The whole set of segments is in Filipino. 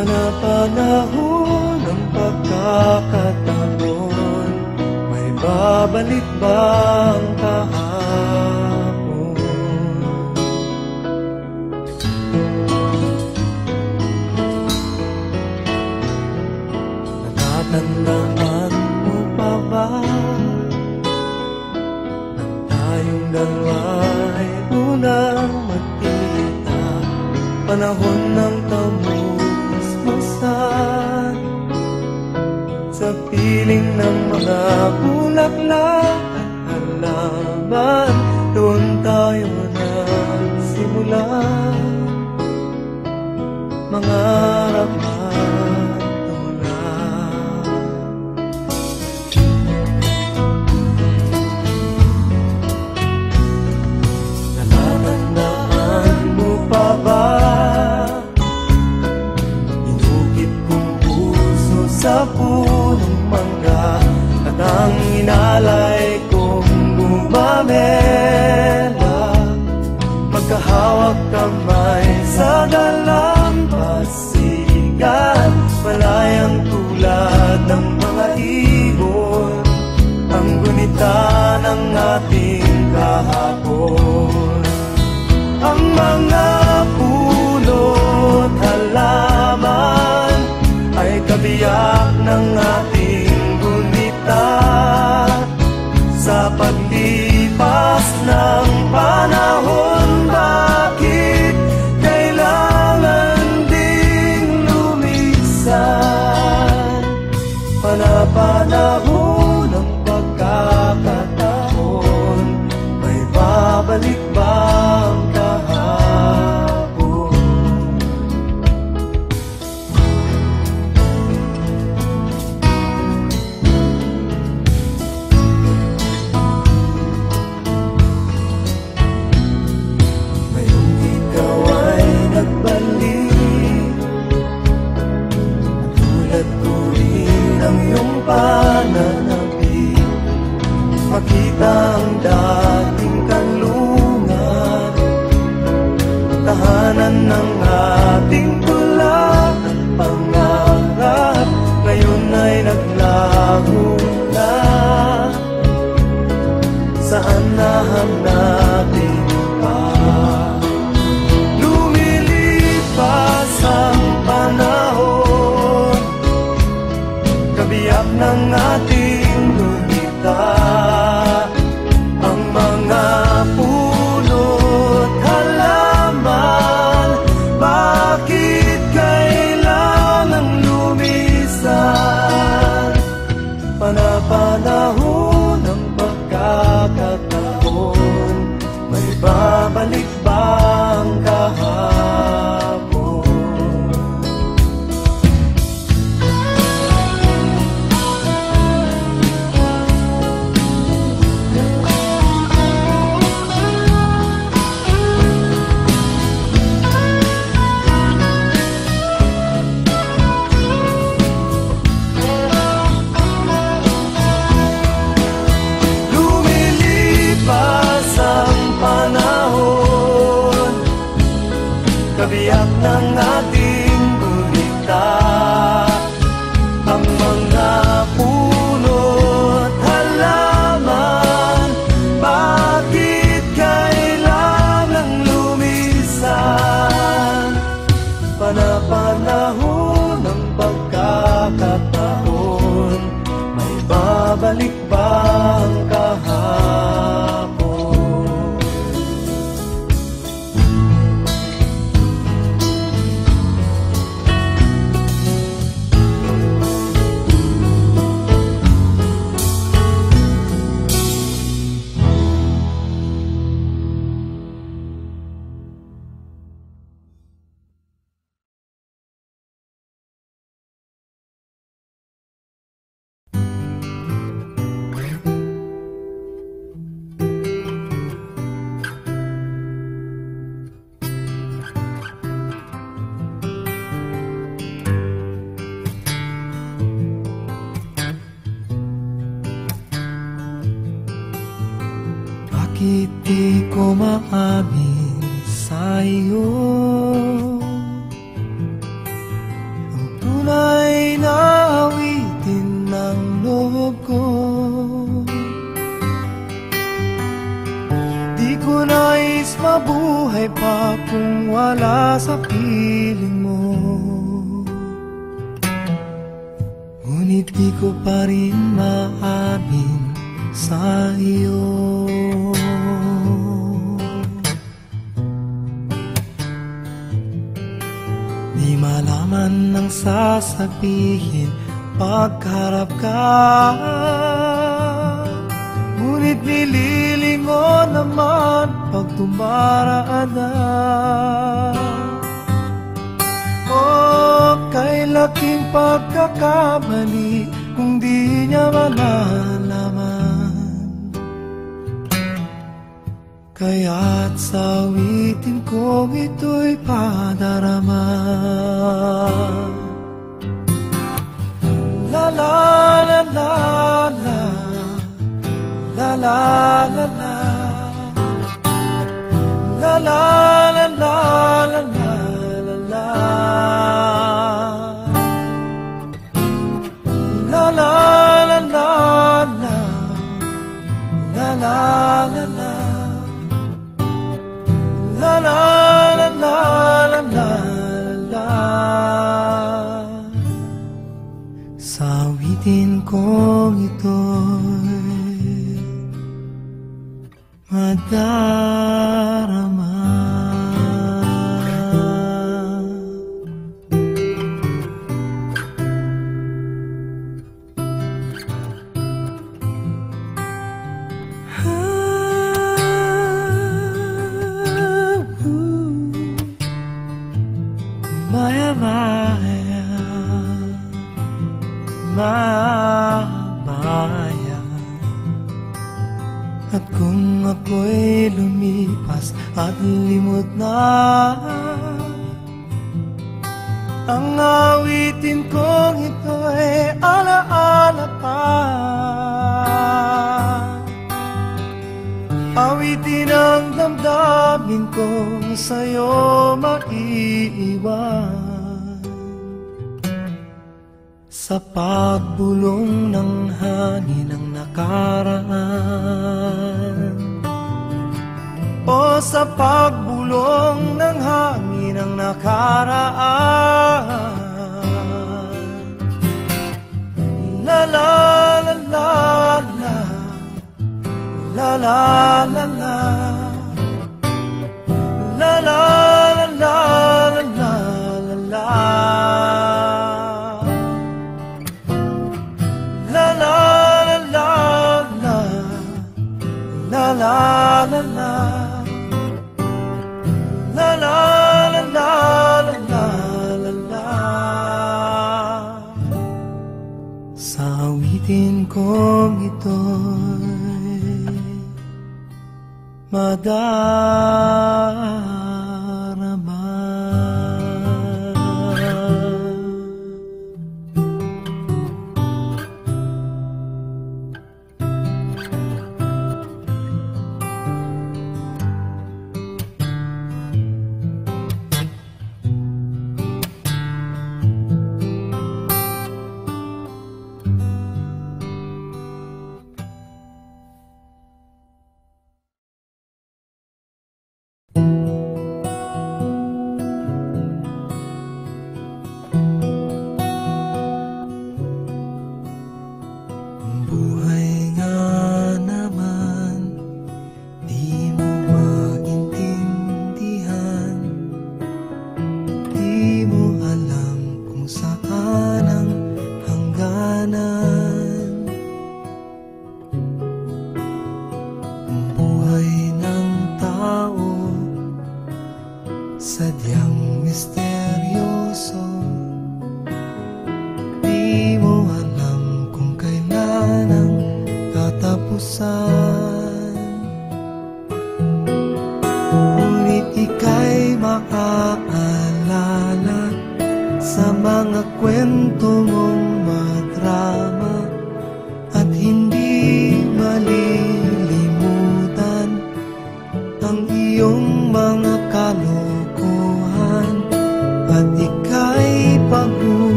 panapanahon ng pagkakataon May babalik ba ang kahapon? Natatandaan mo pa ba Nang tayong dalawa ay unang magkita Panahon na piling ng mga bulaklak Ang laman, doon tayo nagsimula. Mga rampan ang inalay kong gumamela. Magkahawak kamay sa dalampasigan Malayang tulad ng mga ibon. Ang gunita ng ating kahapon. Ang mga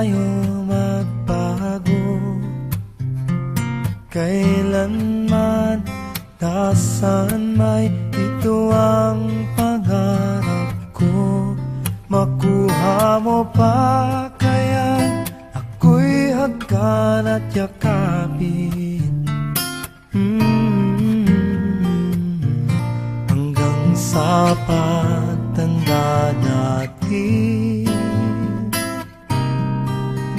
tayo magbago. Kailanman, nasaan may ito ang pangarap ko? Makuha mo pa kaya ako'y hagkan at yakapin? Sa pagtanda natin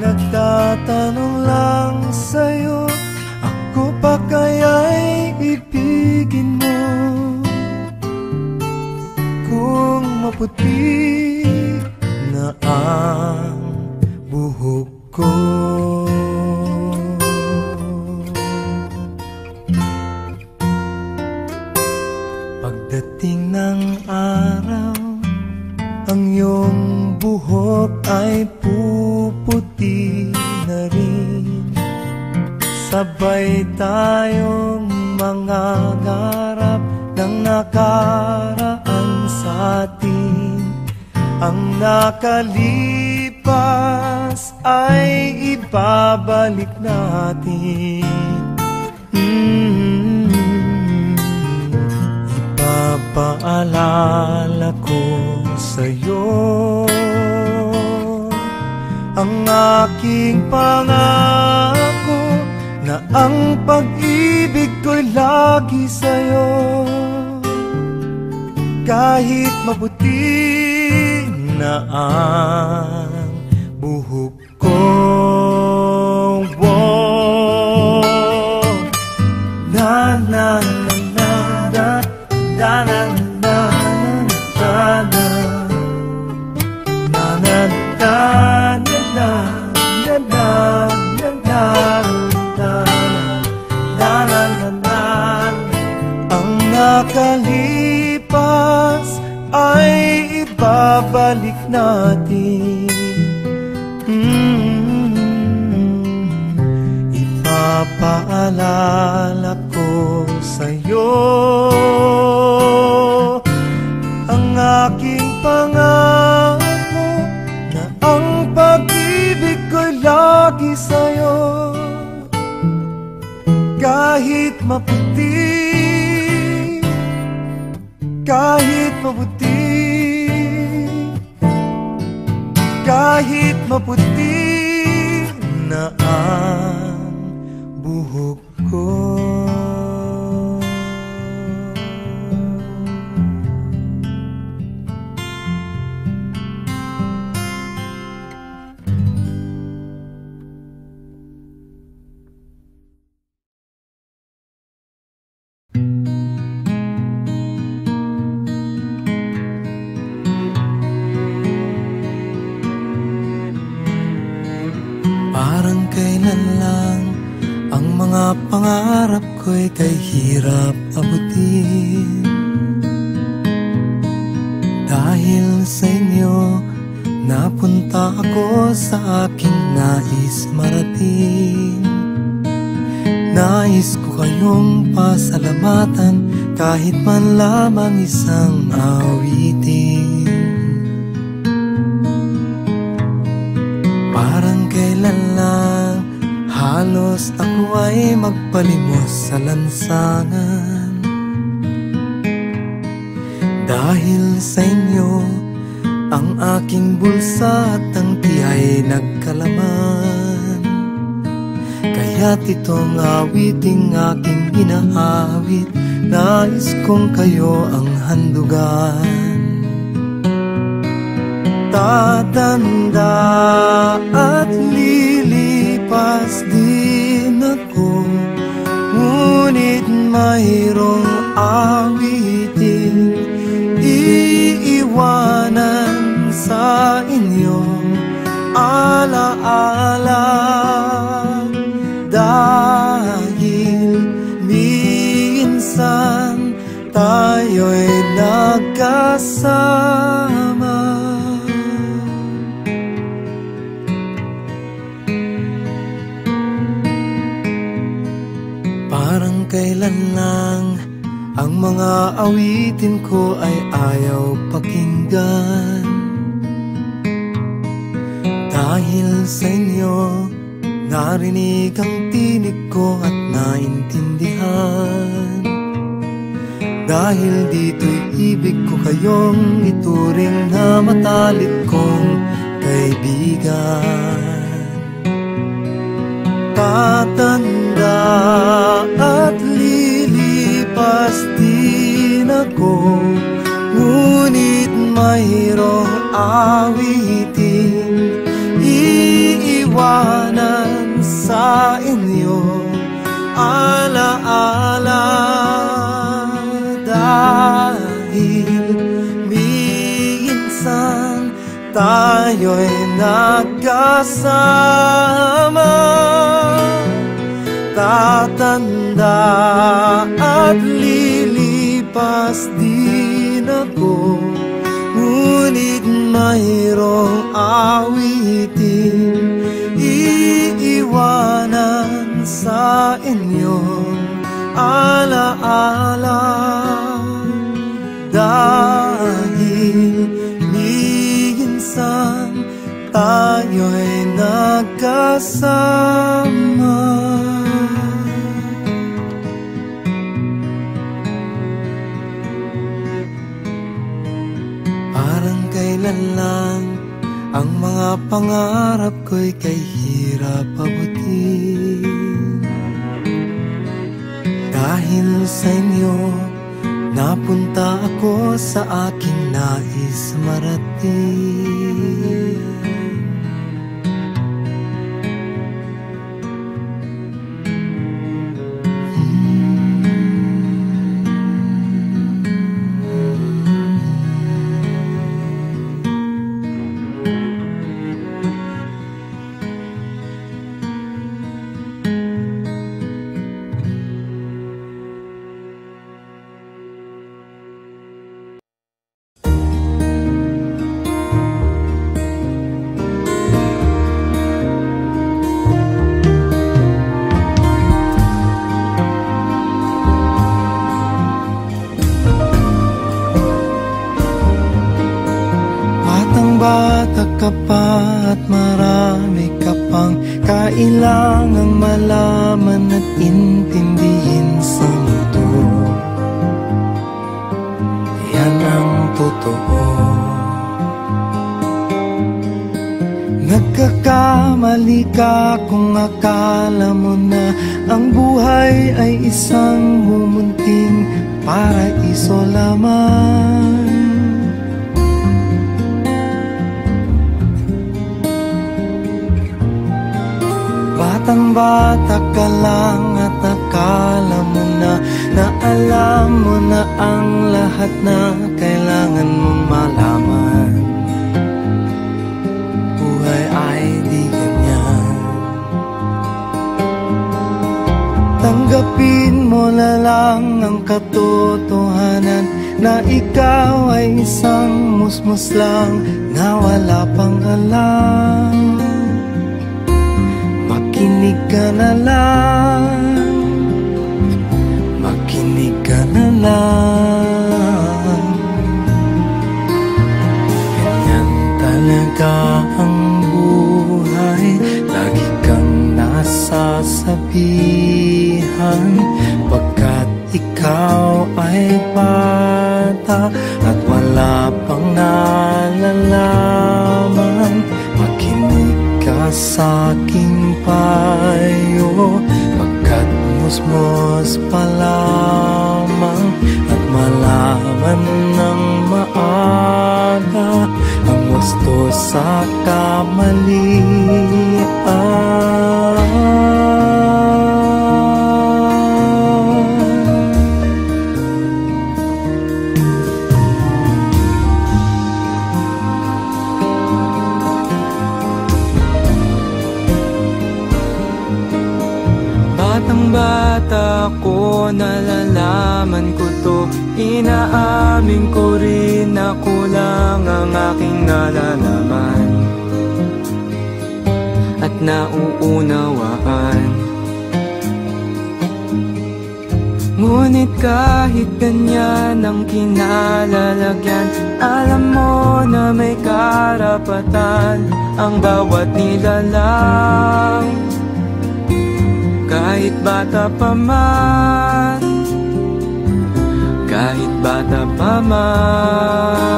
Nagtatanong lang sa'yo Ako pa kaya'y ibigin mo? Kung maputi na ang buhok ko. Buhok ay Sabay tayong mga garap ng nakaraan sa atin. Ang nakalipas ay ibabalik natin. Mm-hmm. Ipapaalala ko sa'yo. Ang aking pangako na ang pag-ibig ko'y lagi sa'yo. Kahit maputi na ang buhok ko Na na na paalala ko sa'yo. Ang aking pangako Na ang pag-ibig ko'y lagi sa'yo. Kahit maputi Kahit maputi Kahit maputi buhok pangarap ko'y kay hirap abutin. Dahil sa inyo Napunta ako sa aking nais marating. Nais ko kayong pasalamatan Kahit man lamang isang awitin. Parang kailan lang Halos ako ay magpalimos sa lansangan. Dahil sa inyo Ang aking bulsa at ang tiyay nagkalaman. Kaya't itong awiting aking ginaawit Nais kong kayo ang handugan. Tatanda at lilipas din ako. Ngunit mayroong awitin Iiwanan sa inyong alaala Dahil minsan tayo'y nagkasama mga awitin ko ay ayaw pakinggan. Dahil sa inyo Narinig ang tinig ko at naintindihan. Dahil dito'y ibig ko kayong ituring na matalik kong kaibigan. Tatanda at lilipas din ako Ngunit mayroong awitin. Iiwanan sa inyo Alaala Dahil minsan tayo'y nagkasama. Tatanda at lilipas din ako Ngunit mayroong awitin Iiwanan sa inyong alaala. Dahil minsan tayo'y nagkasama Kailan lang. Ang mga pangarap ko'y kay hirap abutin. Dahil sa inyo Napunta ako sa aking nais marating ka sa aking payo Pagkat musmos pa lamang At malaman ng maaga Ang gusto sa kamalian nalalaman ko to. Inaamin ko rin na kulang ang aking nalalaman. At nauunawaan. Ngunit kahit ganyan ang kinalalagyan Alam mo na may karapatan Ang bawat nilalang kahit bata pa man. Kahit bata pa man.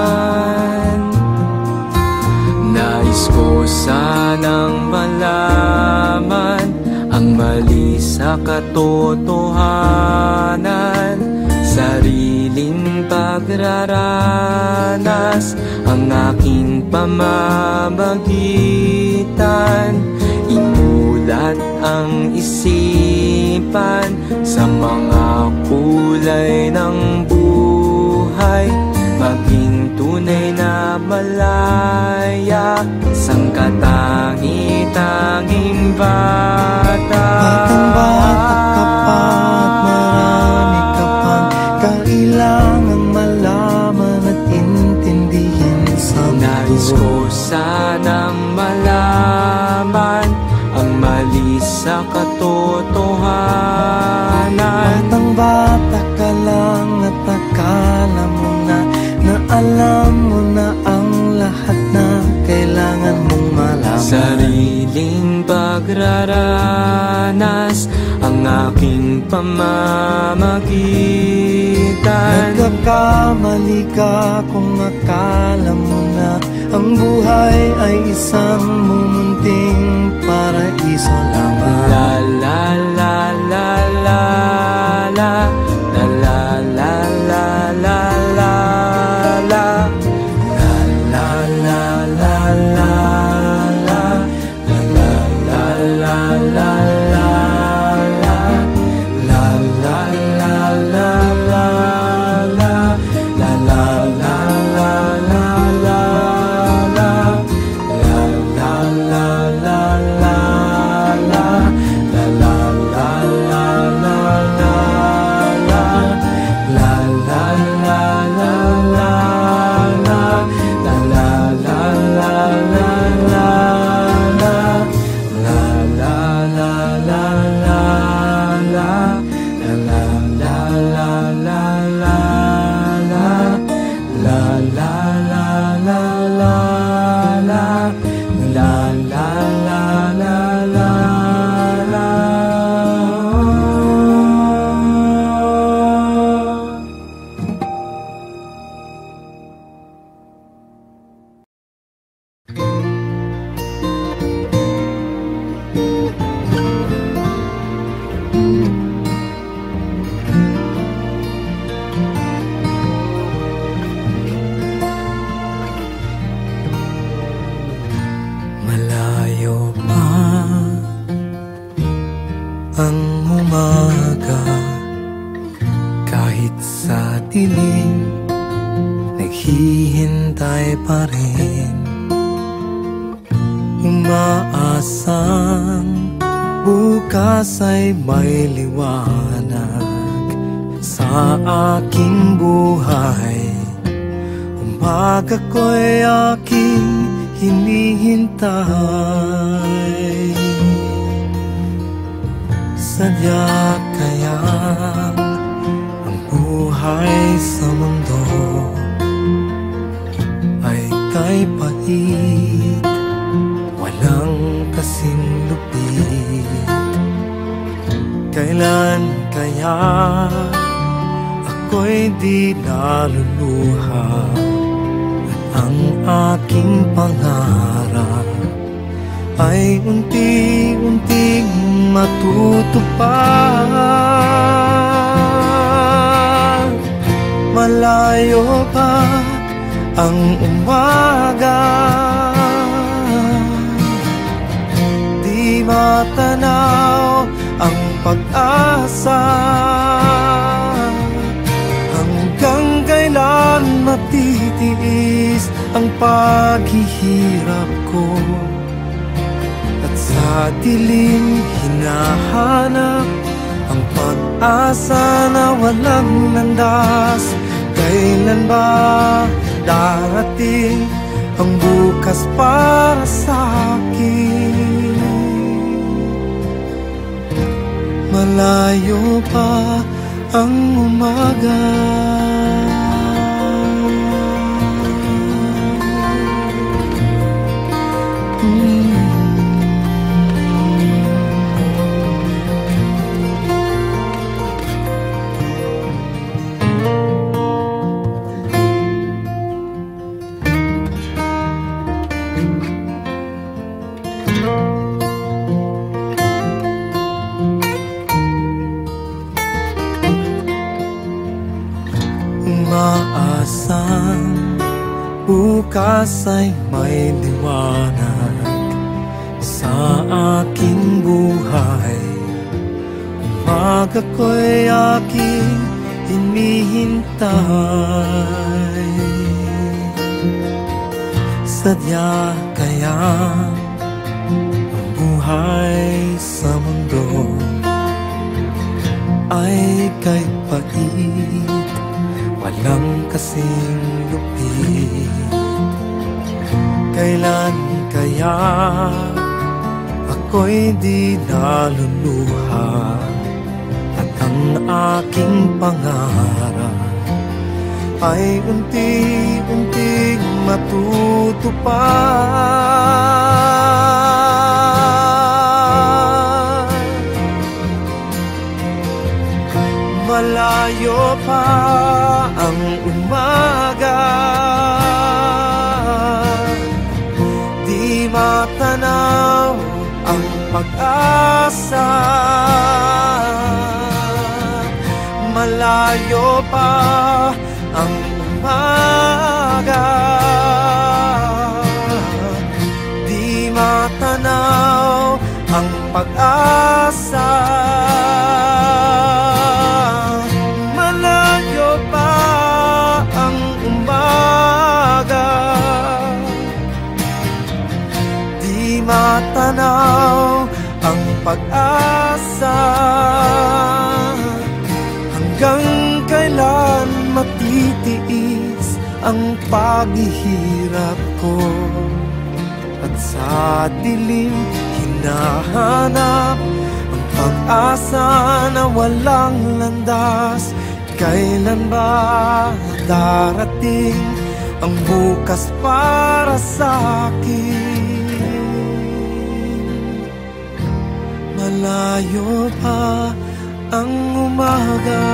Nais ko sanang malaman Ang mali sa katotohanan. Sariling pagraranas Ang aking pamamagitan. Imulat ang isipan Sa mga kulay ng buhay. Maging tunay na malaya Sang katangi-tanging bata. Batang bata ka pa at marami ka pang Kailangang malaman at intindihin sa mundo Nais ko sanang sa katotohanan. Batang bata ka lang at akala mo na Na alam mo na ang lahat na kailangan mong malaman. Sariling pagraranas Ang aking pamamagitan. Nagkakamali ka kung akala mo na Ang buhay ay isang mumunting paraiso lamang. La la la la la la La la la. la la Umaga ko'y aking hinihintay. Sadya kaya ang buhay sa mundo Ay kay pait, walang kasing lupit. Kailan kaya ako'y di naluluha ang aking pangarap ay unti-unting matutupad. Malayo pa ang umaga. Di matanaw ang pag-asa. Hanggang kailan matitiis ang paghihirap ko. At sa dilim hinahanap ang pag-asa na walang landas. Kailan ba darating ang bukas para sa akin? Malayo pa ang umaga bukas ay may liwanag sa aking buhay. Umaga ko'y aking hinihintay. Sadya kaya ang buhay sa mundo ay kay pait Walang kasing lupit Kailan kaya ako'y di naluluha? At ang aking pangarap ay unti-unting matutupad. Malayo pa ang umaga pag-asa. Malayo pa ang umaga. Di matanaw ang paghihirap ko. At sa dilim hinahanap ang pag-asa na walang landas. Kailan ba darating ang bukas para sa akin? Malayo pa ang umaga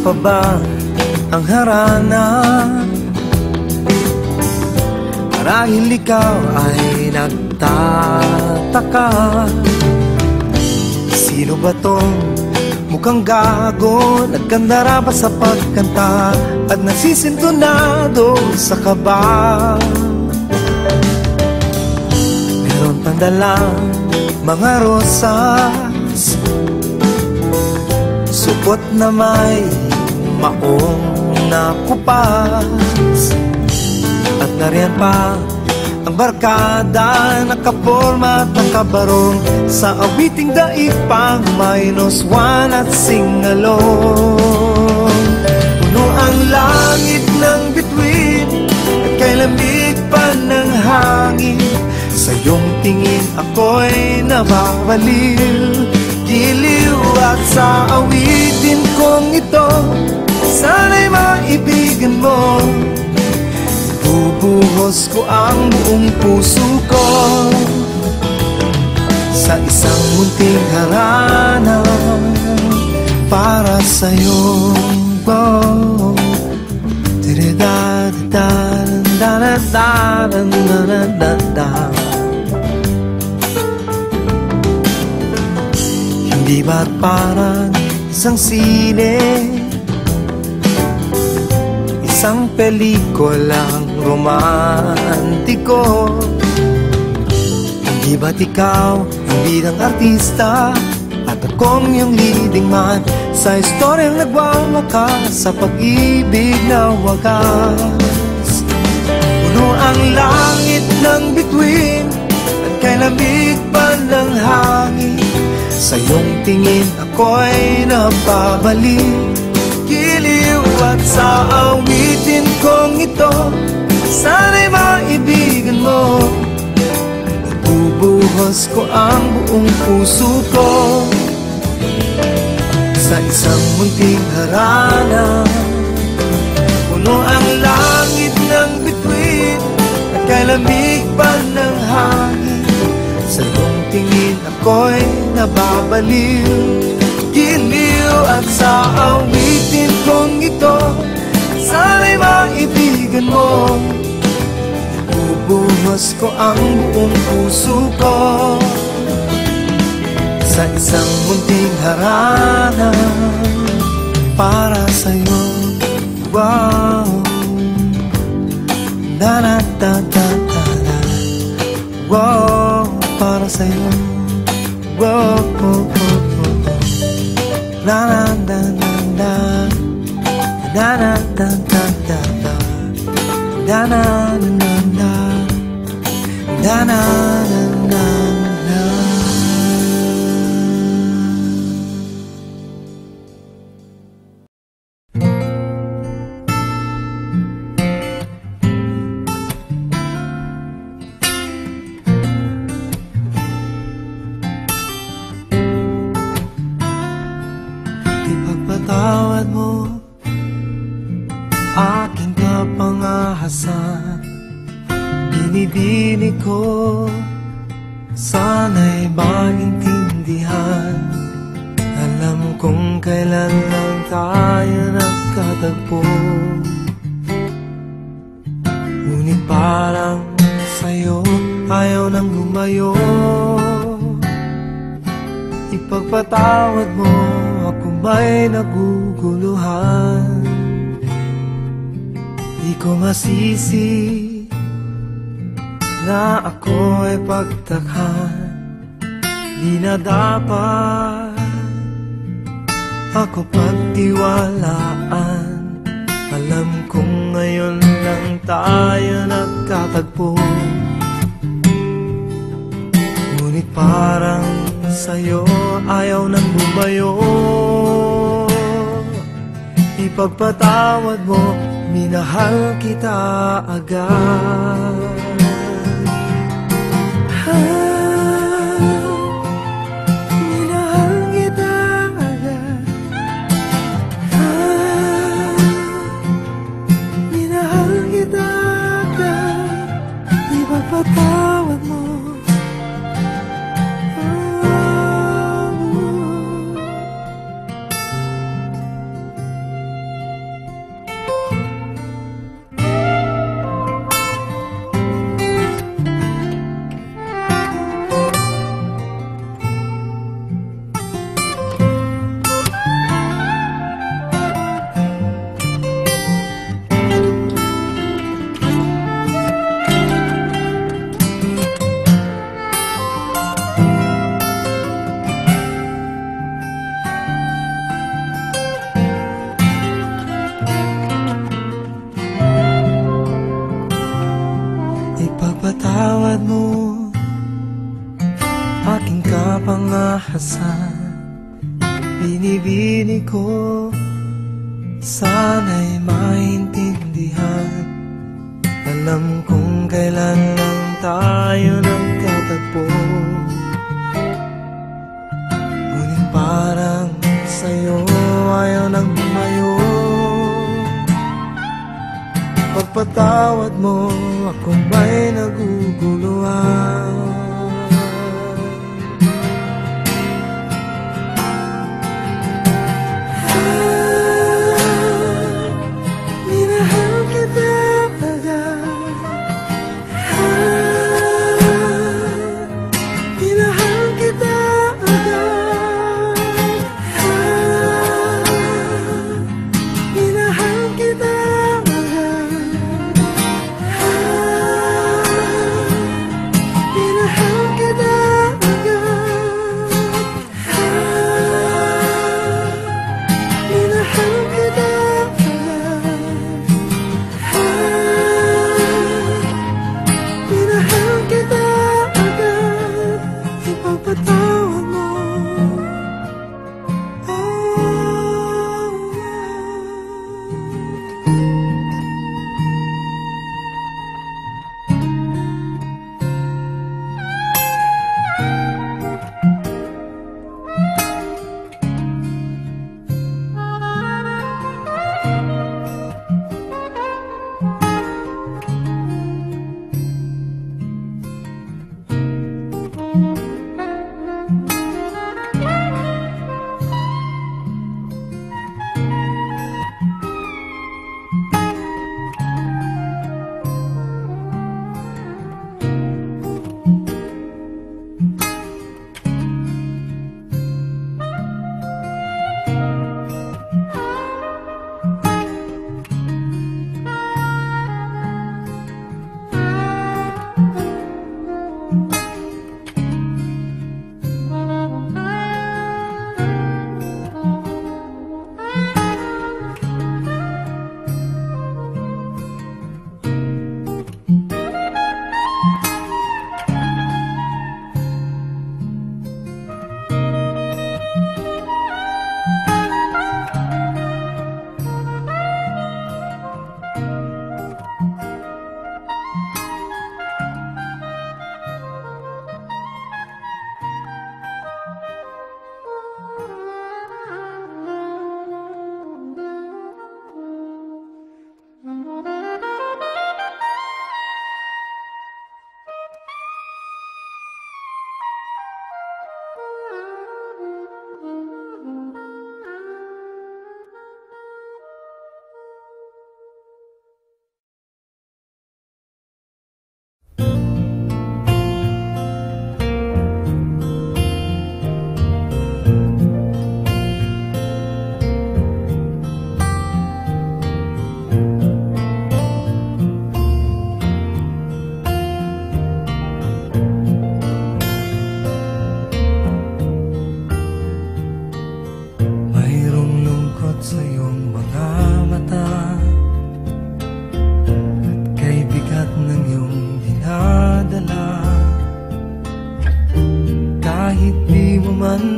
pa ba ang harana? Marahil ikaw ay nagtataka Sino ba tong mukhang gago? Nagkandara ba sa pagkanta? At nasisintonado sa kaba? Meron pang dalang mga rosas Supot na may maong na kupas At nariyan pa ang barkada Nakaporma at nakabarong Sa awiting daipang minus one at singalong. Puno ang langit ng bituin At kay lamig pa ng hangin. Sa iyong tingin ako'y nababaliw Giliw at sa awitin kong ito Sana'y maibigan mo. Ibubuhos ko ang buong puso ko. Sa isang munting harana Para sa'yo. Oh. Hindi ba parang isang sinig Isang pelikulang romantiko. Hindi ba't ikaw ang bidang artista At akong yung leading man. Sa istoryang nagwawaka Sa pag-ibig na wagas. Puno ang langit ng bituin At kay lamig pa ng hangin. Sa iyong tingin ako'y napabalik at sa awitin kong ito Sana'y maibigan mo. Ibubuhos ko ang buong puso ko. Sa isang munting harana Puno ang langit ng bituin At kailamig pa ng hangin. Sa iyong tingin ako'y nababaliw giliw at sa awitin kong ito Sana'y maibigan mo. Ibubuhos ko ang buong puso ko Sa isang munting harana Para sa'yo. Wow. Na na da da da da Wow Para sa'yo. Wow oh, oh na na na na da da da da da da da na na na na da na na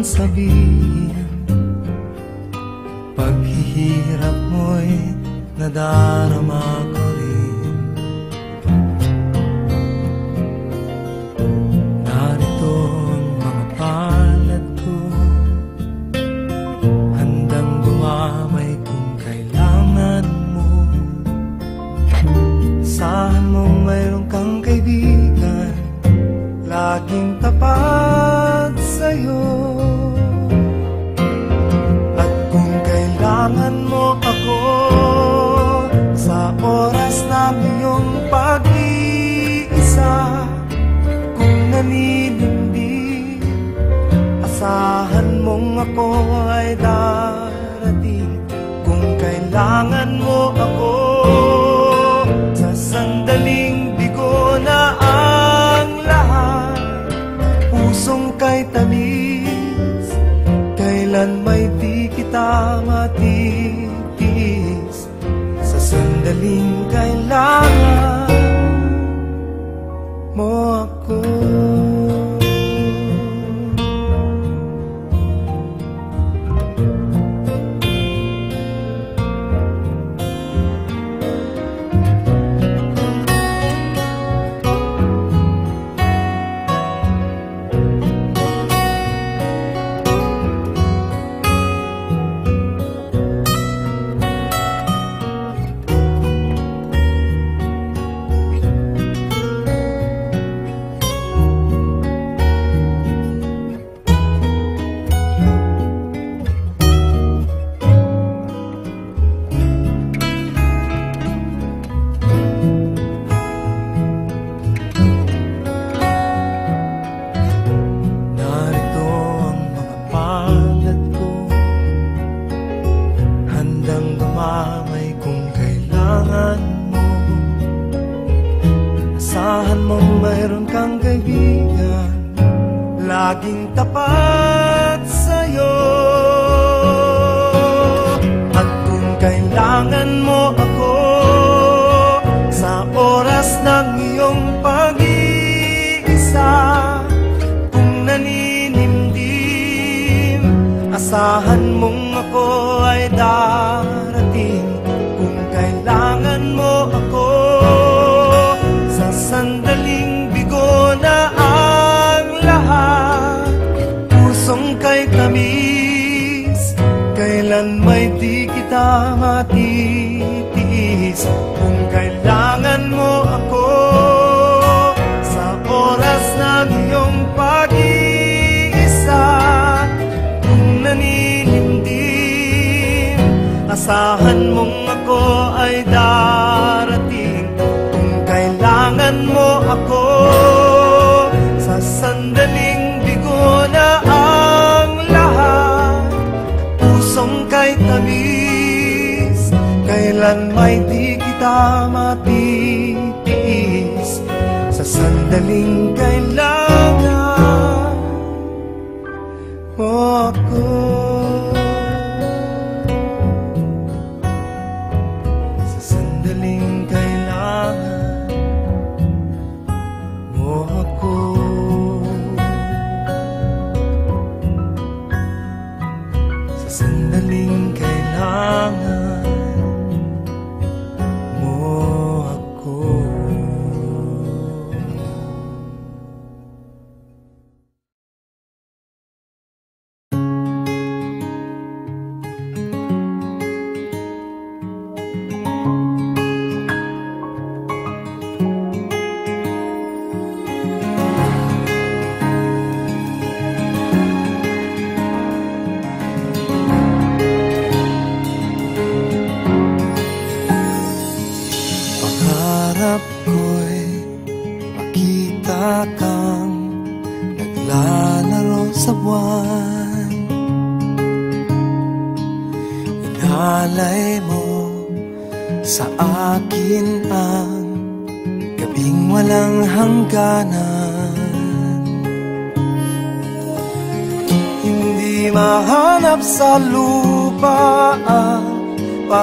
kong sabihin. Paghihirap mo'y nadarama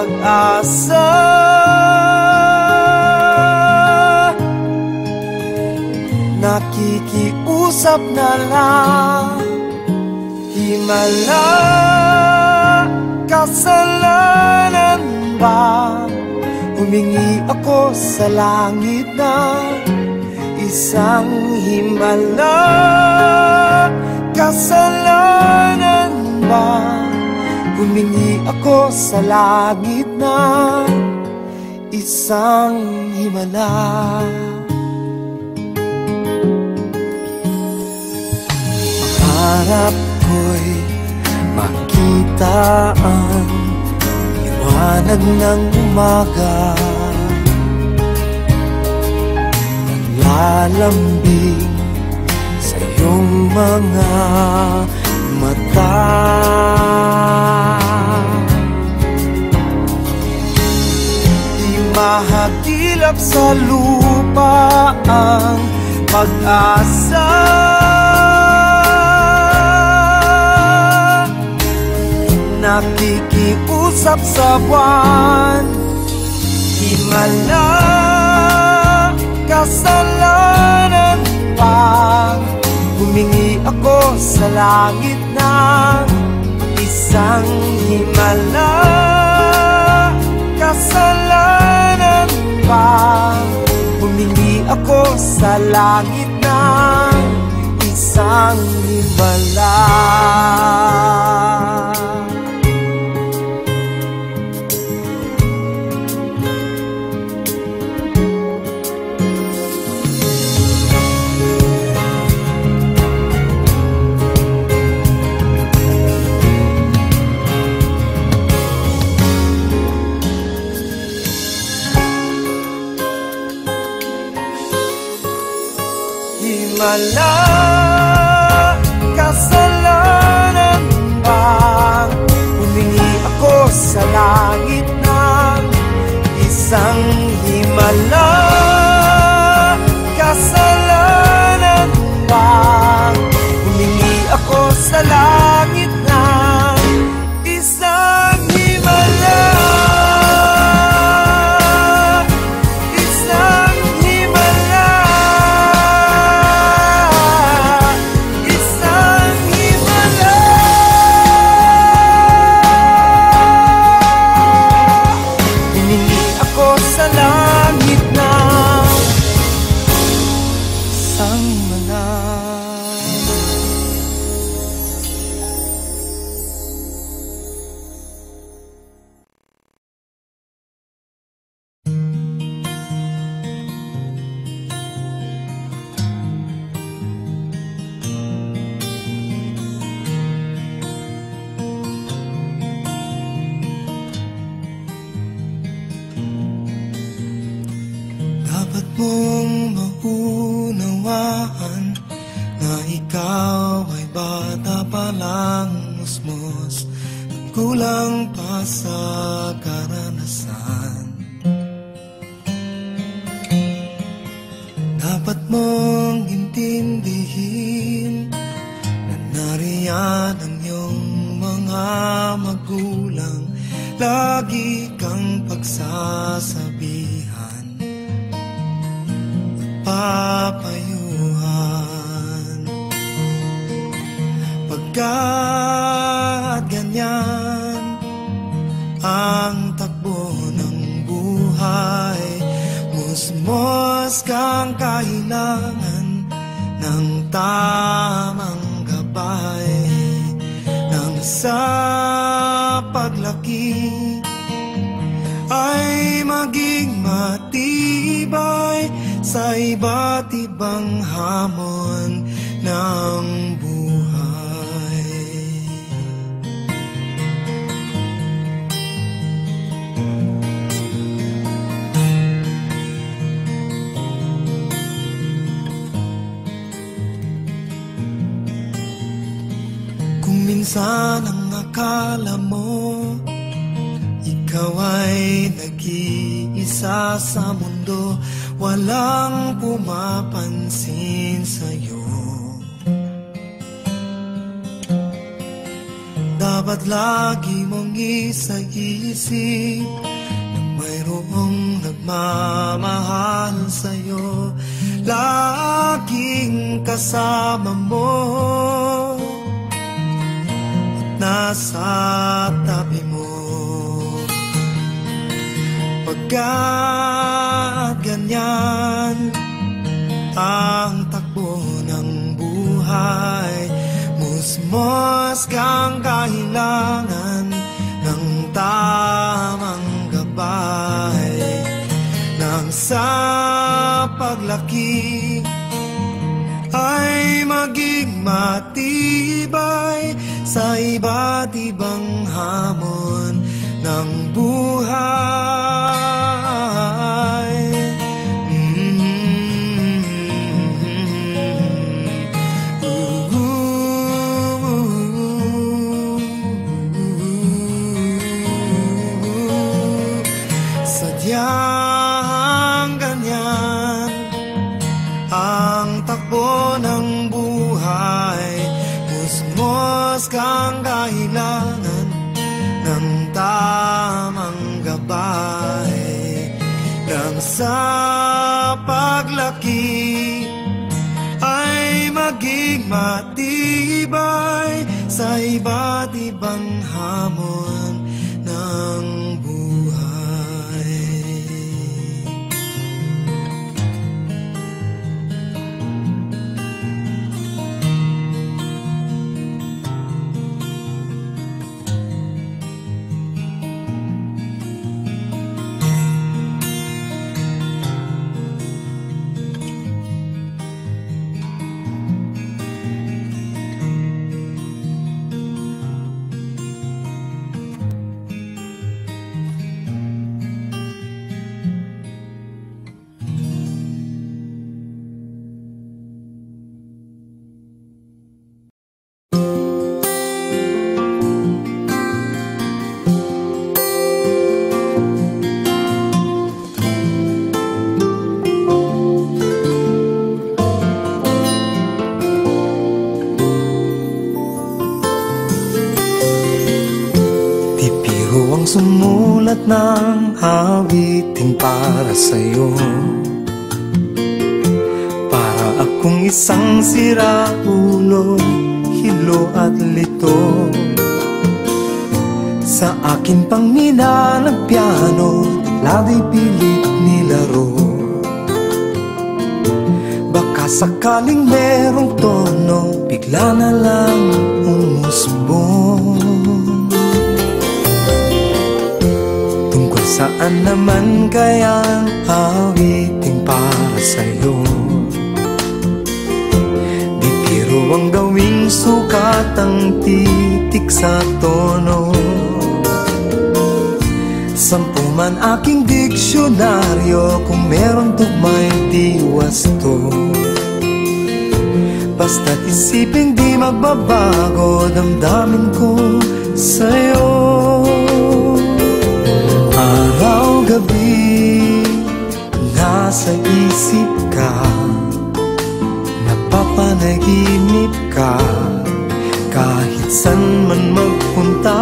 pag-asa Nakikiusap na lang Himala Kasalanan ba? Humingi ako sa langit na Isang himala Kasalanan ba Humingi ako sa langit na Isang himala. Pangarap ko'y makita ang liwanag ng umaga. Naglalambing sa iyong mga mata. Di mahagilap sa lupa ang pag-asa. Nakikiusap sa buwan Himala Kasalanan pa. Humingi ako sa langit ng Isang himala Kasalanan pa. Humingi ako sa langit ng Isang himala Himala Kasalanan hamon ng buhay. Kung minsan ang akala mo Ikaw ay nag-iisa sa mundo Walang pumapansin Dapat lagi mong isa-isip Na mayroong nagmamahal sa'yo. Laging kasama mo. Nasa tabi mo. Pagkat ganyan ang takbo ng buhay Musmos kang kailangan ng tamang gabay. Nang sa paglaki ay maging matibay sa iba't ibang hamon sumulat ng awiting para sa'yo. Para akong isang siraulo, hilo at lito. Sa akin pang minalang piano, lagi pilit nilaro. Baka sakaling merong tono, bigla na lang umusbong saan naman kaya ang awiting para sa'yo? Di biro ang gawing sukat ang titik sa tono. Sampu man aking diksyonaryo Kung meron tugmay di wasto. Basta't isipin di magbabago Damdamin ko sa'yo Napapanaginip ka Kahit san man magpunta.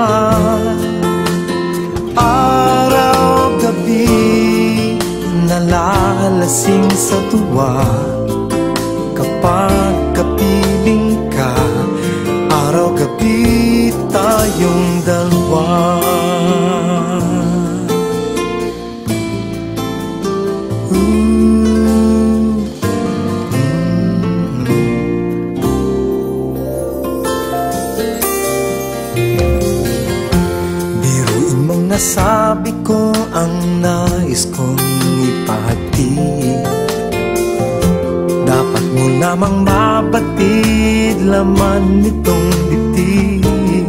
Araw-gabi Nalalasing sa tuwa. Kapag kapiling ka Araw-gabi tayong dalawa lamang mabatid laman nitong dibdib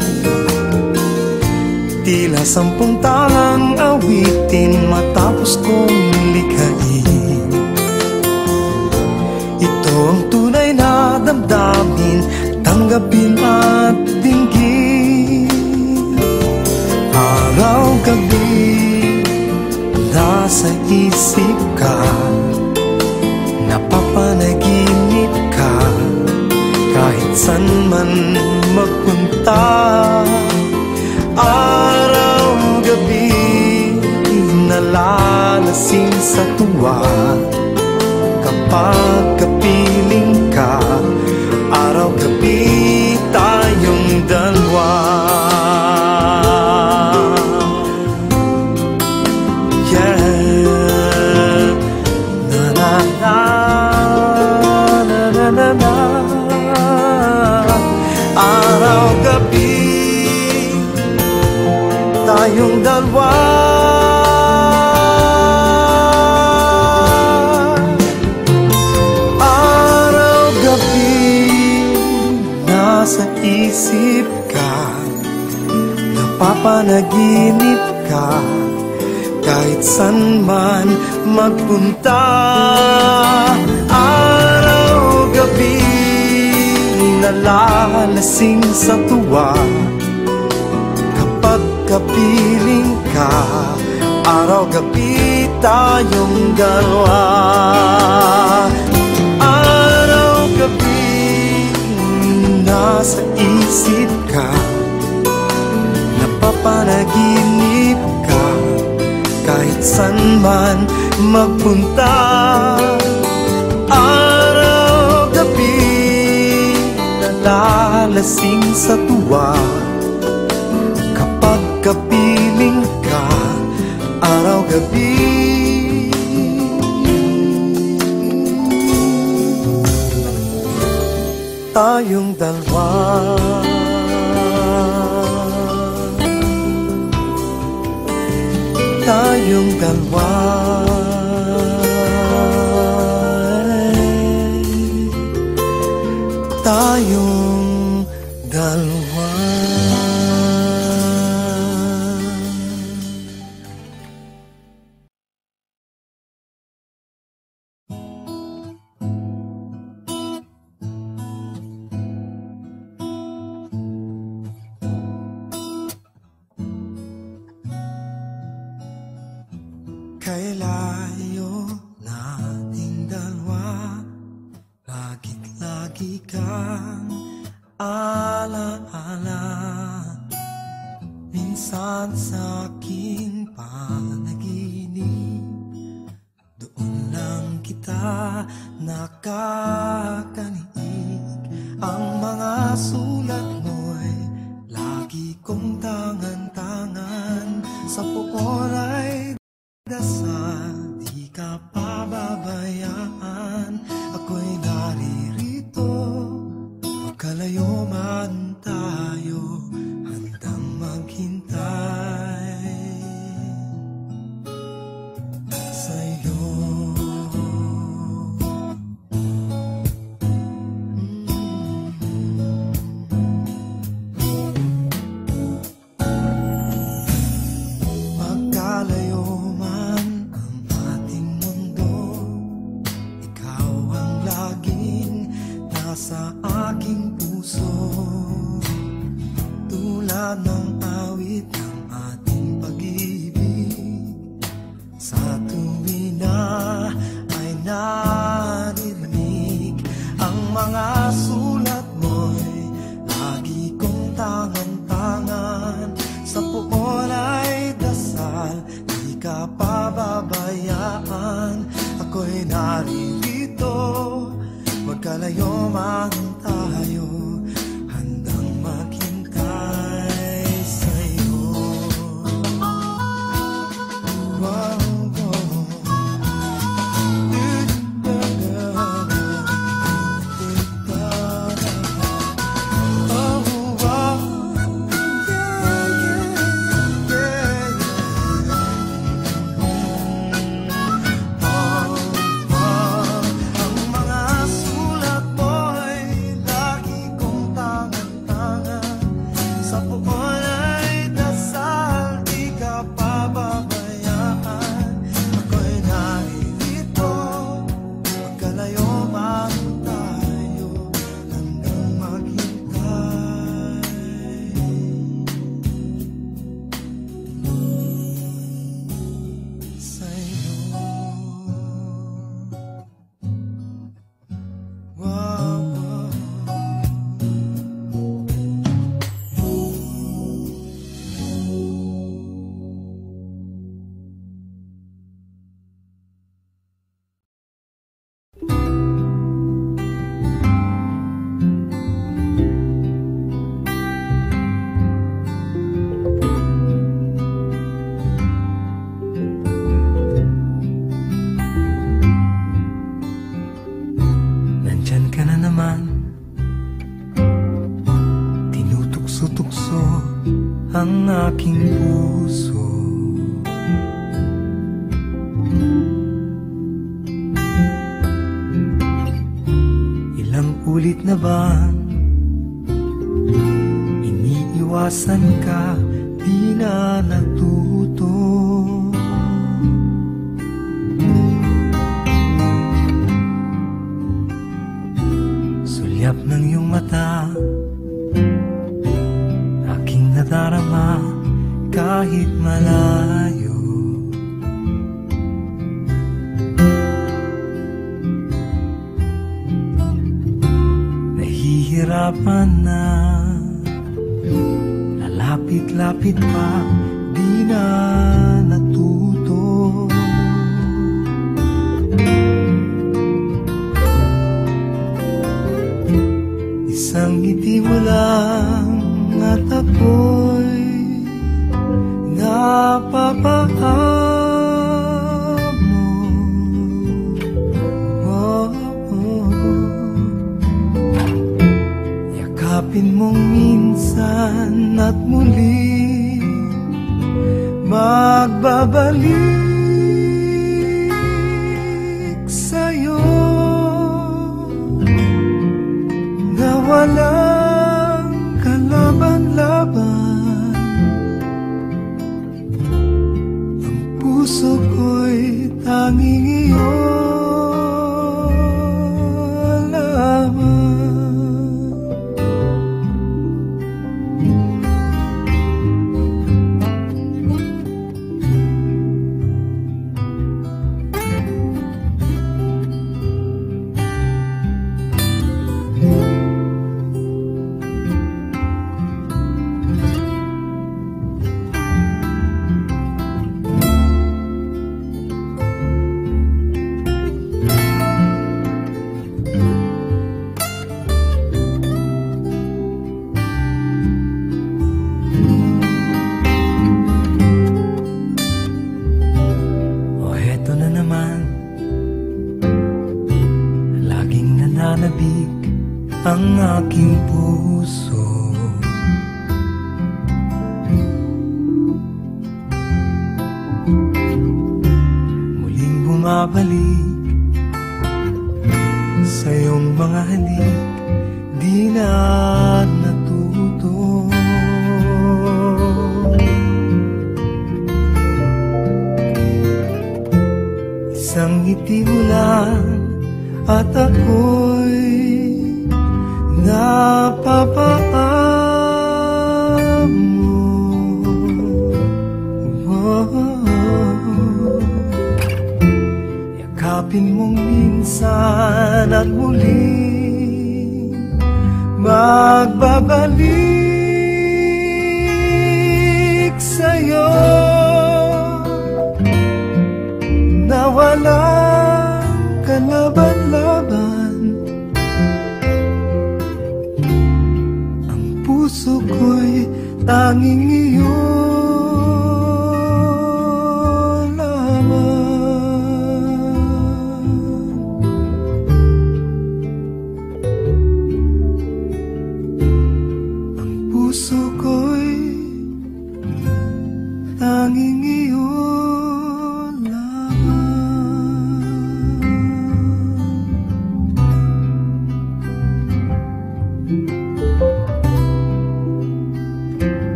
Tila sampung talang awitin matapos kong likhain. Ito ang tunay na damdamin, tanggapin at dinggin. Araw-gabi Nasa isip ka san man magpunta Araw-gabi Nalalasing sa tuwa. Kapag kapiling ka Araw-gabi tayong Napapanaginip ka Kahit san man magpunta. Araw-gabi Nalalasing sa tuwa. Kapag kapiling ka Araw-gabi tayong dalawa. Araw-gabi Nasa isip ka Napapanaginip ka. Kahit san man magpunta Araw-gabi Nalalasing sa tuwa. Kapag kapiling ka Araw-gabi. Tayong dalawa Tayong dalawa Tayong the bar.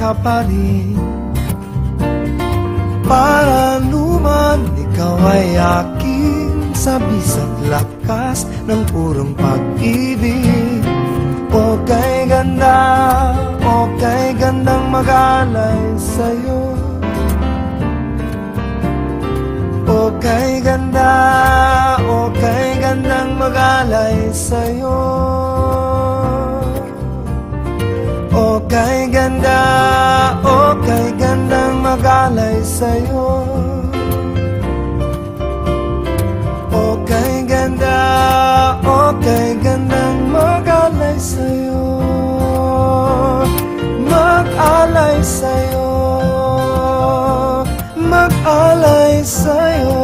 ka pa rin. Para naman ikaw ay aking Sabis at lakas ng purong pag-ibig. O kay ganda, o kay gandang mag-alay sa'yo. O kay ganda, o kay gandang mag-alay sa'yo. Kay ganda, oh kay gandang mag-alay sa'yo. Oh kay ganda, oh kay gandang mag-alay sa'yo. Mag-alay sa'yo. Mag-alay sa'yo.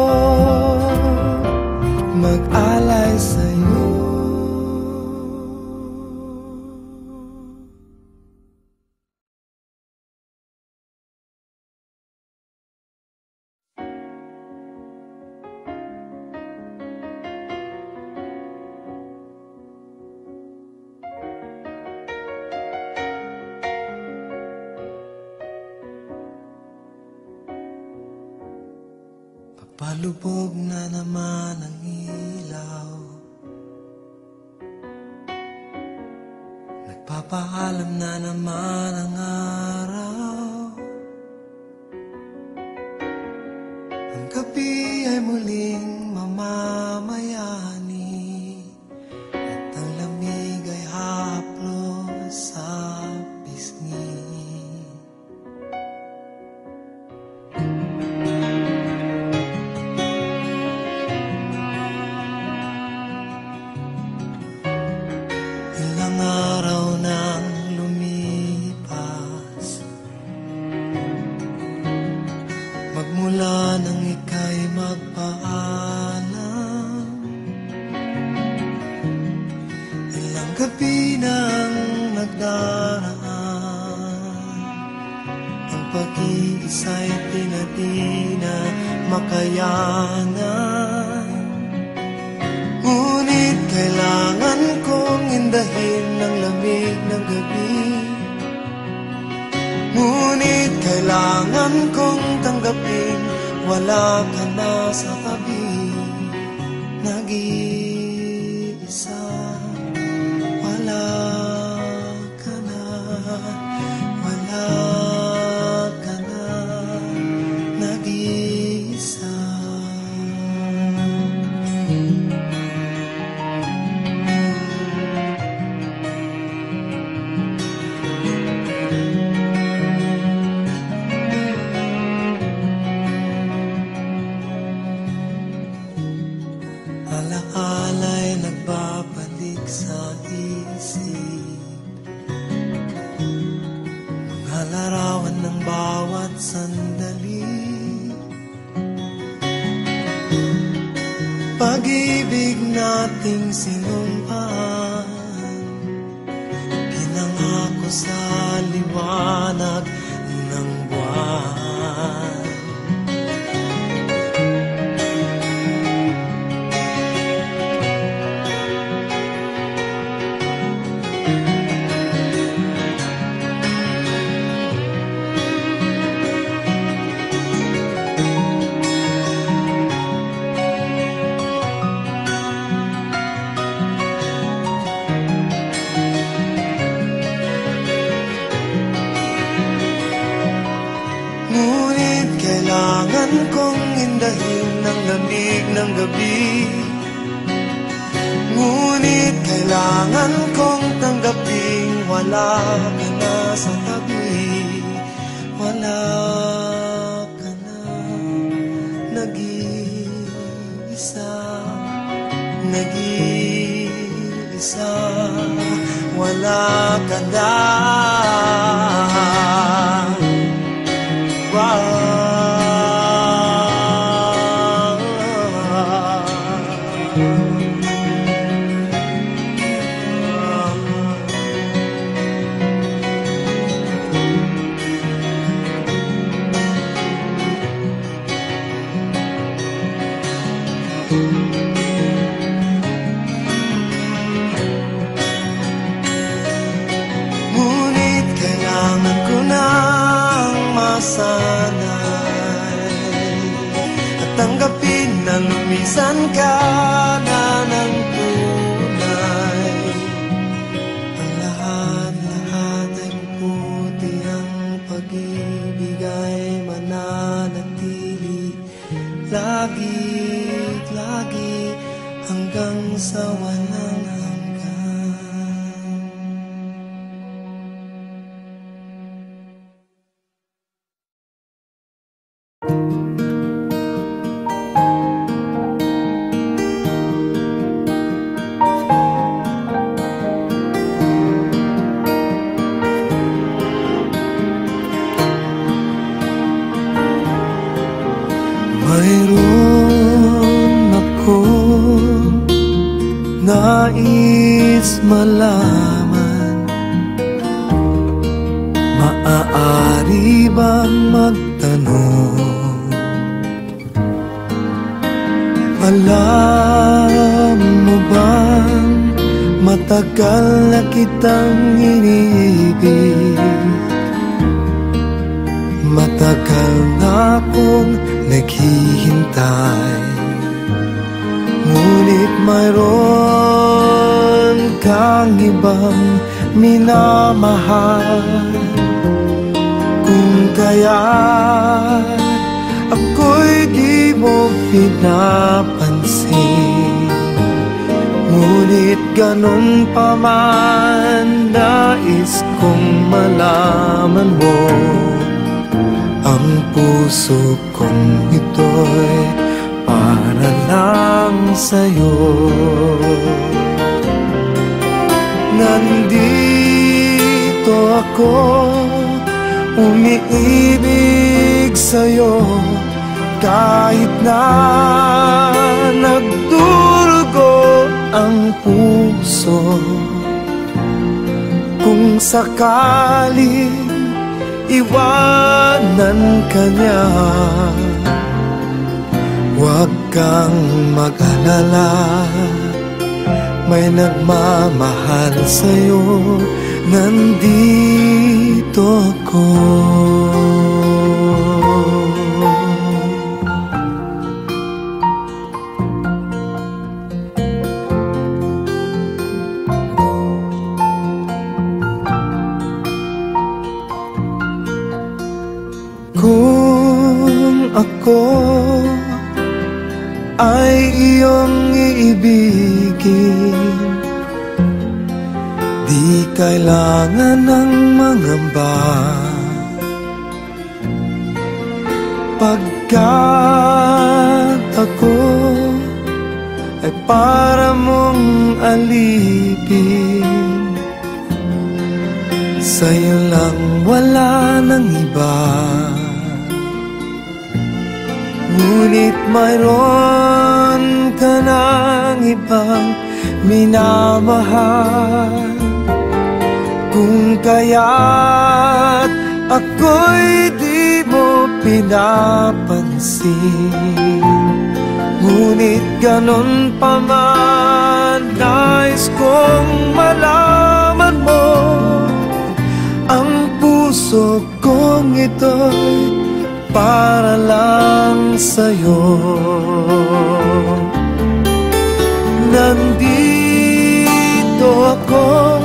wala ka na sa tabi. Wala ka na nag-iisa. Nag-iisa. Wala ka na. pesankan nagmamahal lang wala ng iba. Ngunit mayroon ka ng ibang minamahal. Kung kaya't ako'y di mo pinapansin. Ngunit ganun pa man Nais kong malaman puso kong ito'y para lang sa'yo. Nandito ako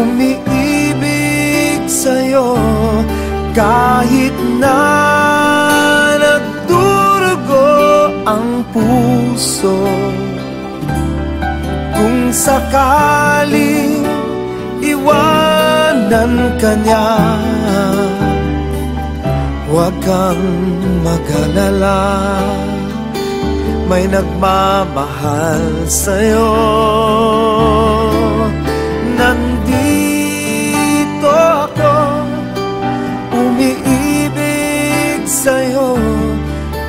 umiibig sa'yo. Kahit na nagdurugo ang puso kung sakaling iwanan ka niya. Huwag kang mag-alala. May nagmamahal sa'yo. Nandito ako Umiibig sa'yo.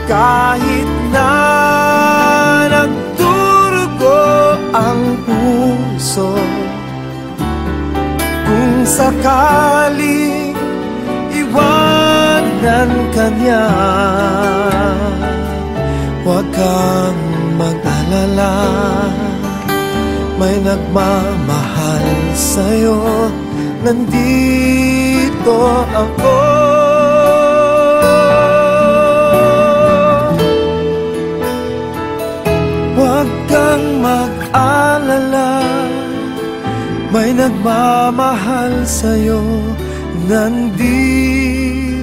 Kahit na nagdurugo ang puso Kung sakaling iwanan ka niya Huwag kang mag-alala may nagmamahal sa'yo. Nandito ako nagmamahal sa'yo Nandito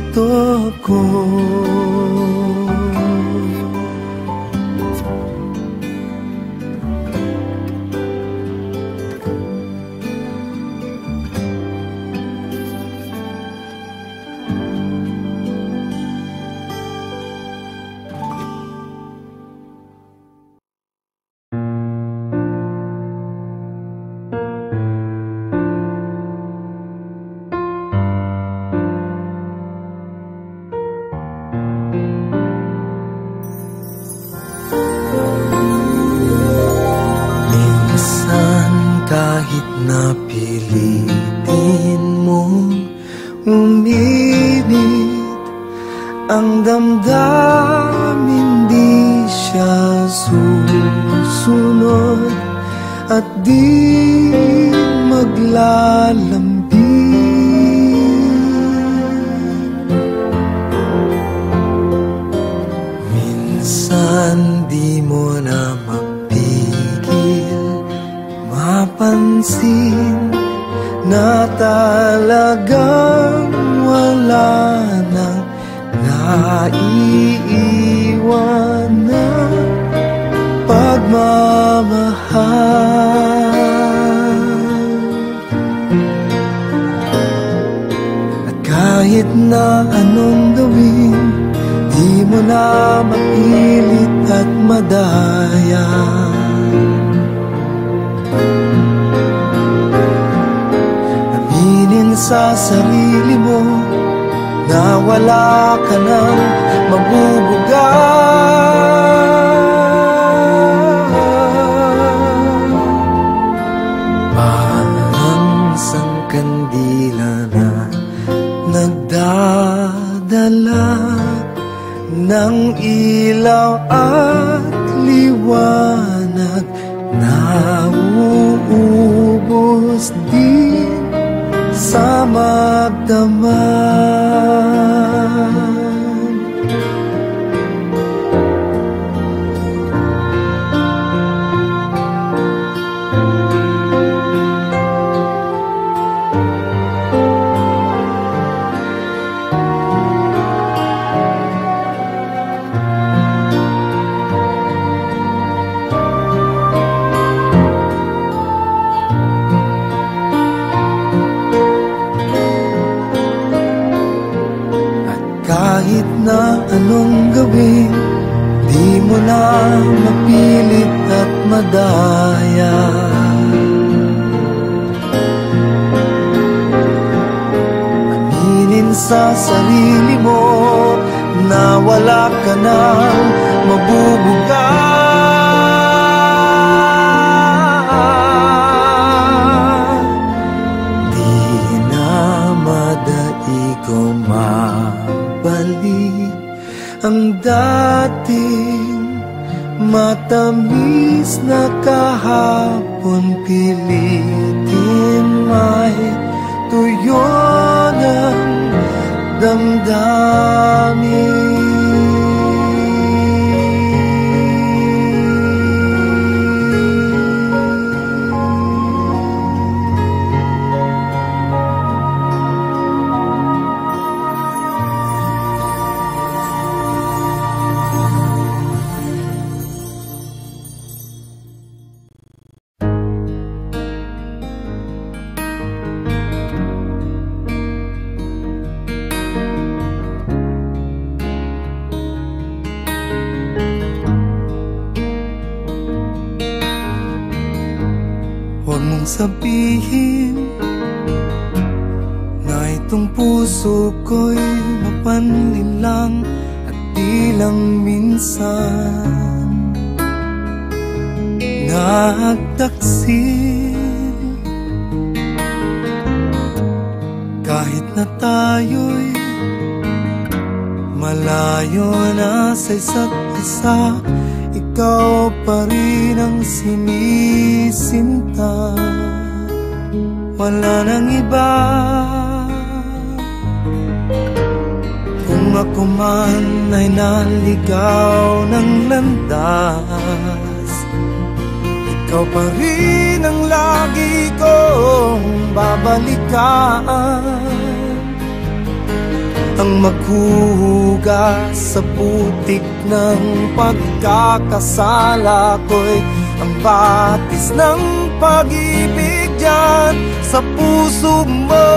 pagkakasala ko'y ang batis ng pag-ibig dyan sa puso mo.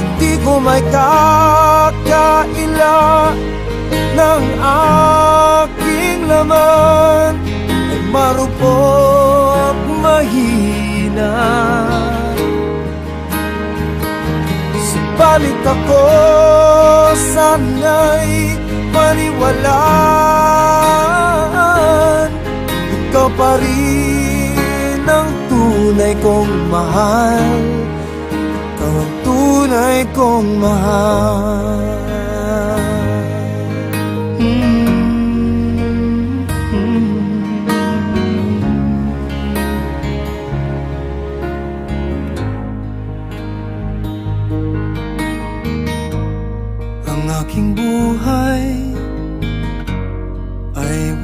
Hindi ko may kakaila ng aking laman. Ay marupok mahina. Subalit ako sana'y paniwalaan. Ikaw pa rin ang tunay kong mahal. Ikaw ang tunay kong mahal.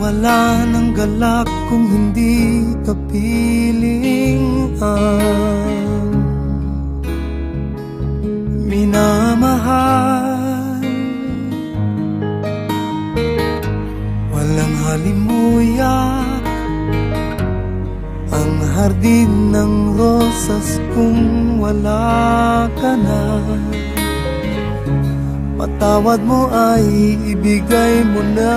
Wala nang galak kung hindi ka pilingan Minamahal. Walang halimuyak Ang hardin ng rosas kung wala ka na. Patawad mo ay ibigay mo na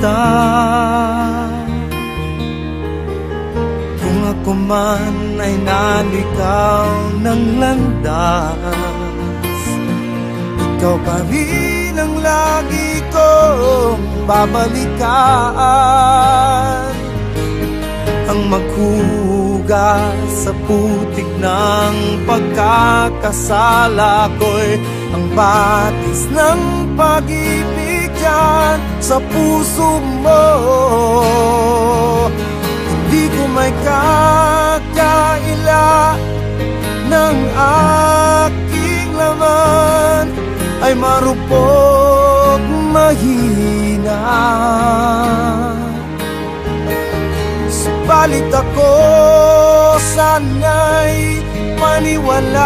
sinta Kung ako man ay naligaw ng landas Ikaw pa rin ang lagi kong babalikan. Ang maghugas sa putik ng pagkakasala ko'y Ang batis ng pag-ibig dyan sa puso mo. Hindi ko may kakaila ng aking laman Ay marupok mahina. Subalit ako sana'y paniwalaan.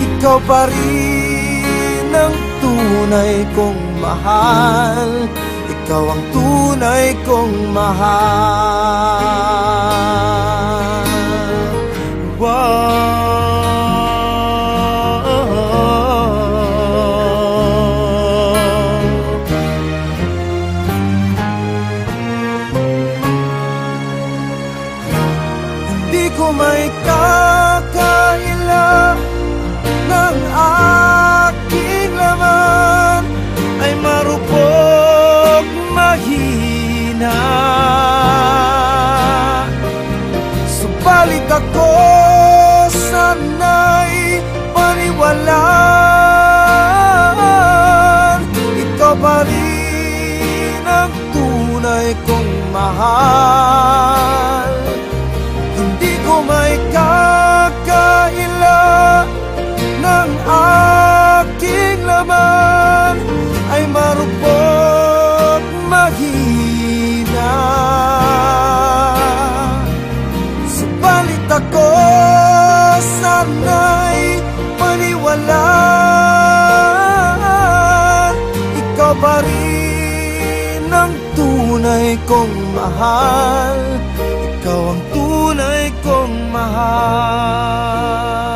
Ikaw pa rin tunay kong mahal. Ikaw ang tunay kong mahal tunay kong mahal. Ikaw ang tunay kong mahal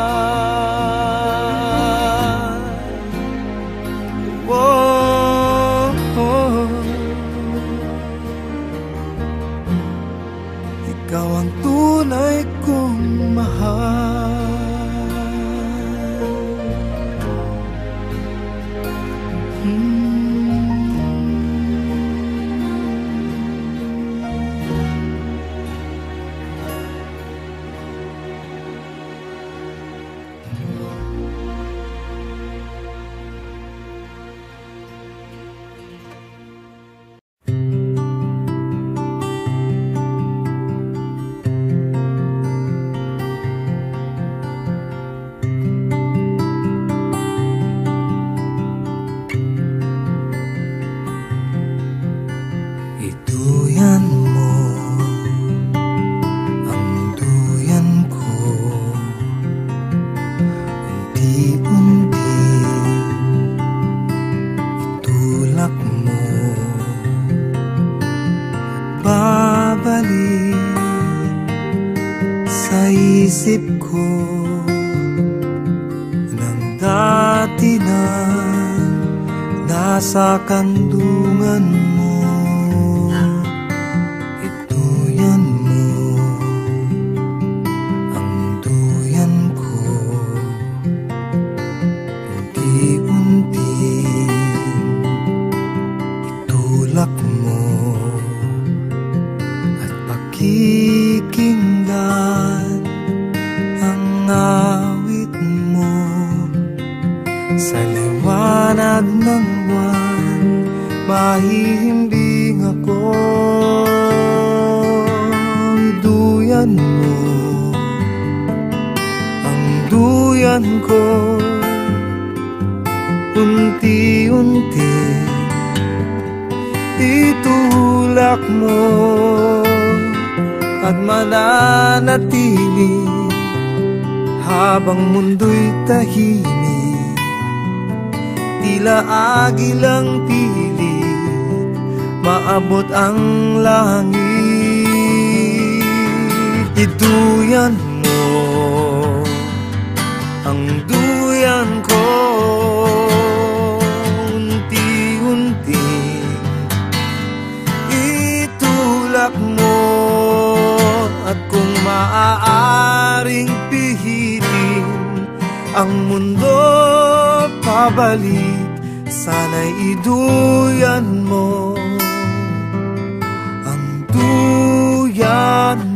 nasa kandungan kaisipan ko. Unti-unti Itulak mo At mananatili Habang mundo'y tahimik. Tila agilang pili Maabot ang langit. Iduyan ang duyan ko Unti-unti itulak mo. At kung maaaring pihitin ang mundo pabalik Sana'y iduyan mo. Ang duyan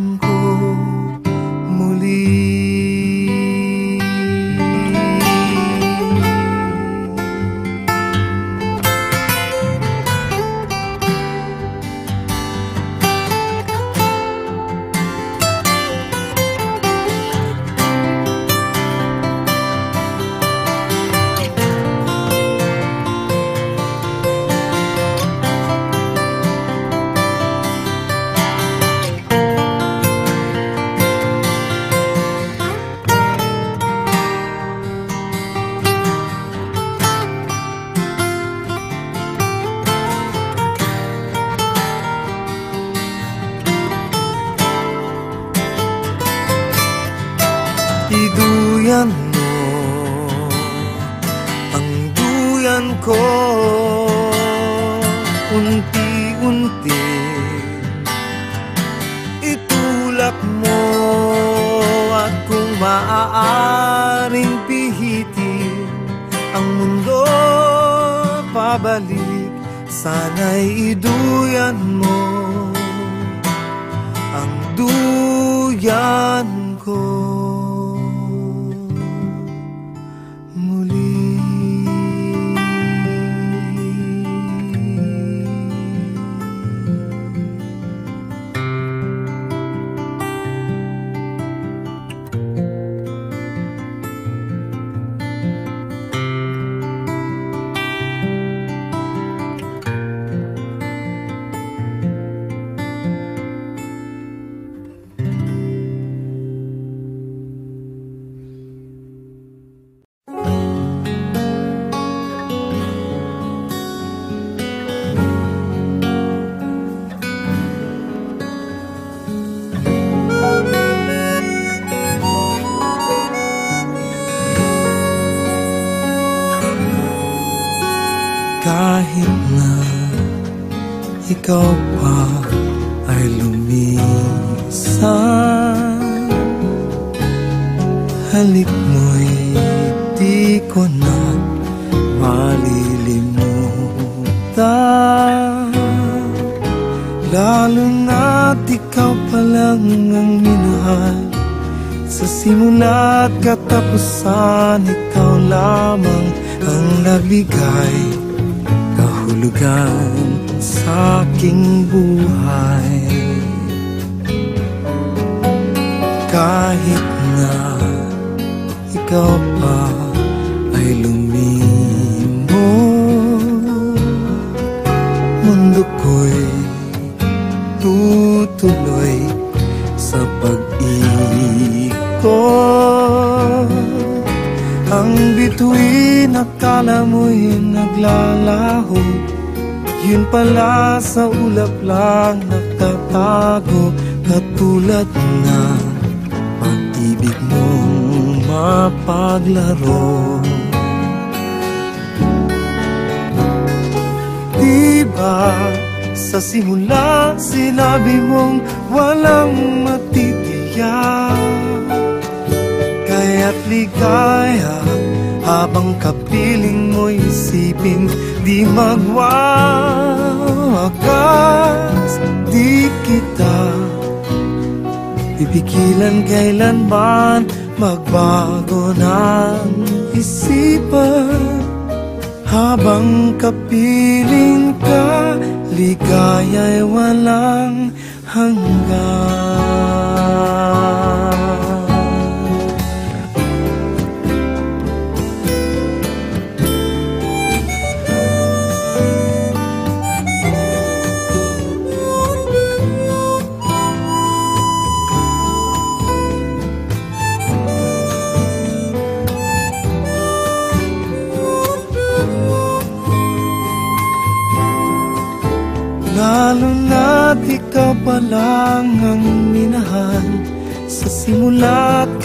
Sana'y iduyan mo Ang duyan.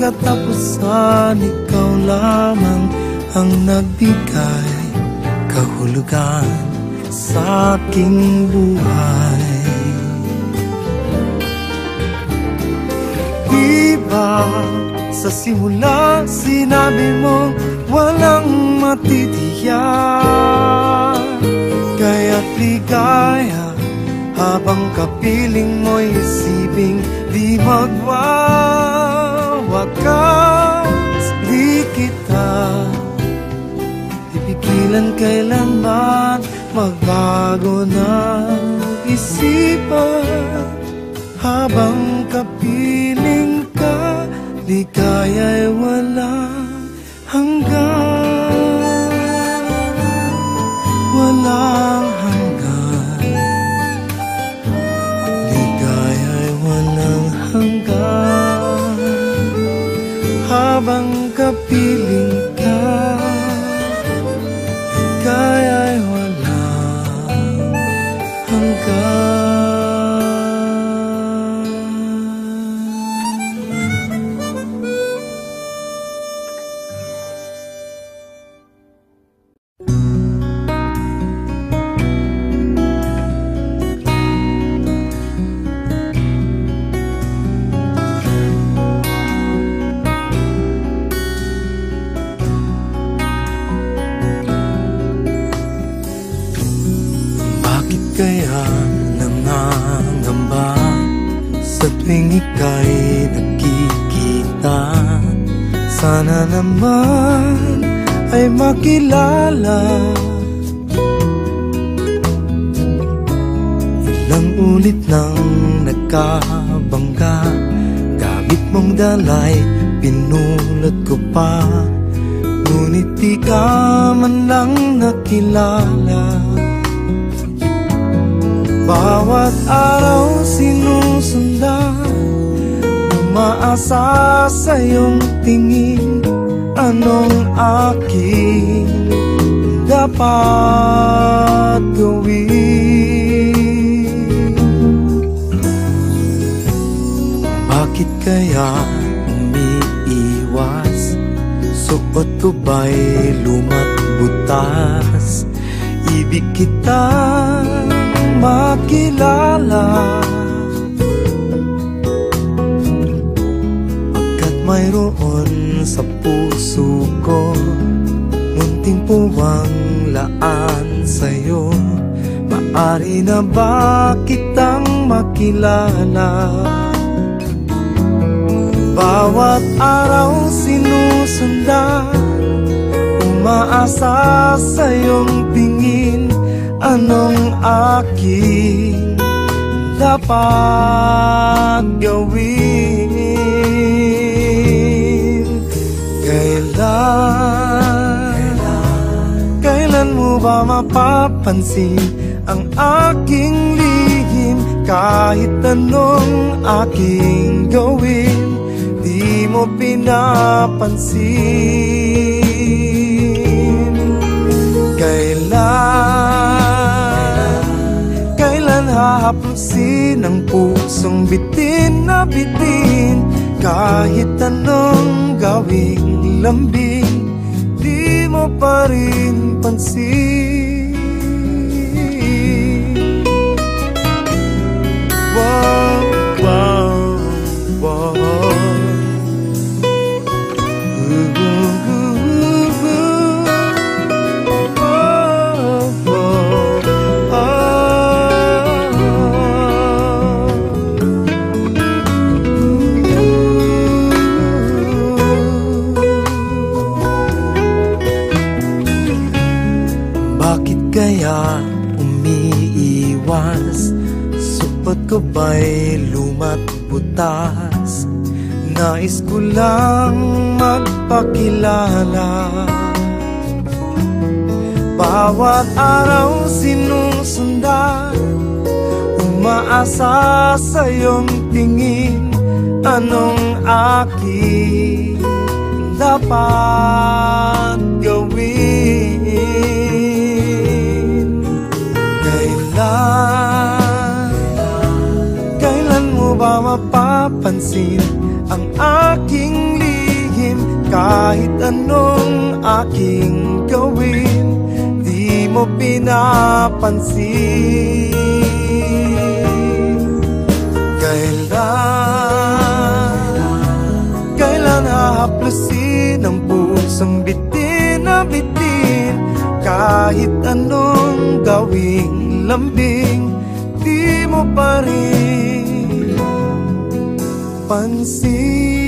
Katapusan Ikaw lamang ang nagbigay Kahulugan sa aking buhay. Diba sa simula sinabi mo Walang matitiyak. Kaya't ligaya habang kapiling mo'y isiping di magwawakas Di kita pipigilan kailanman Magbago na isipan. Habang kapiling ka Ligaya'y walang habang Bawat araw sinusundan Umaasa sa iyong tingin Anong aking dapat gawin? Kailan, kailan mo ba mapapansin Ang aking lihim Kahit anong aking gawin mo pinapansin. Kailan, kailan hahaplusin Ang pusong bitin na bitin? Kahit anong gawin lambing Di mo pa rin pansin asa sa iyong tingin Anong aking dapat gawin? Kailan, kailan mo ba mapapansin Ang aking lihim? Kahit anong aking gawin Di mo pinapansin. haplasin ang pusong bitin na bitin. Kahit anong gawing lambing Di mo pa rin pansin.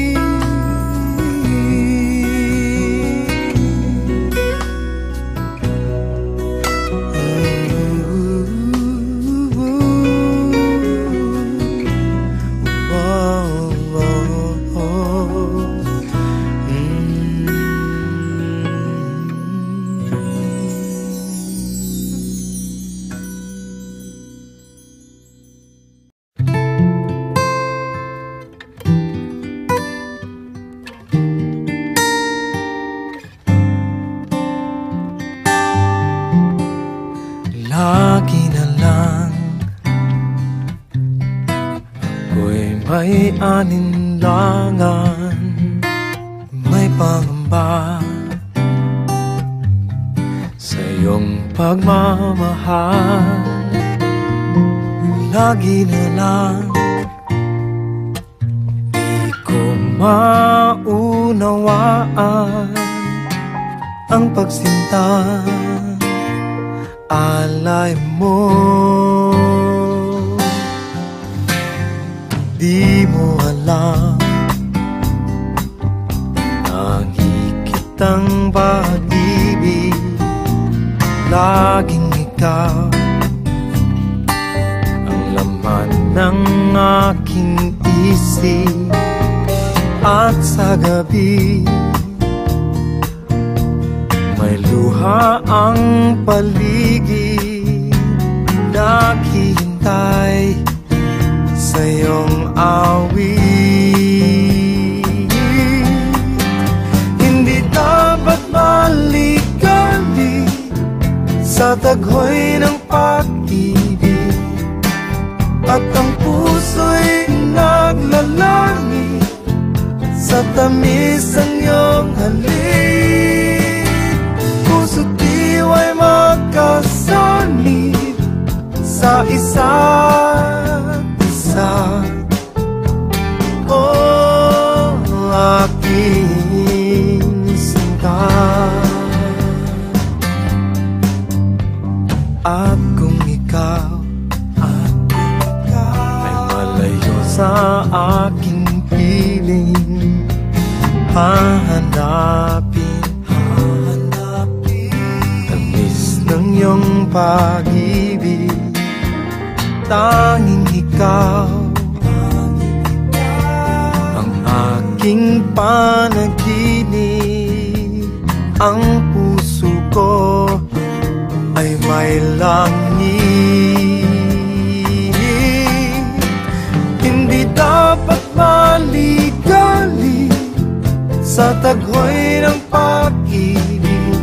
sa taghoy ng pag-ibig.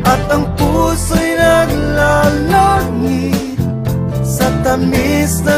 At ang puso'y naglalangit sa tamis na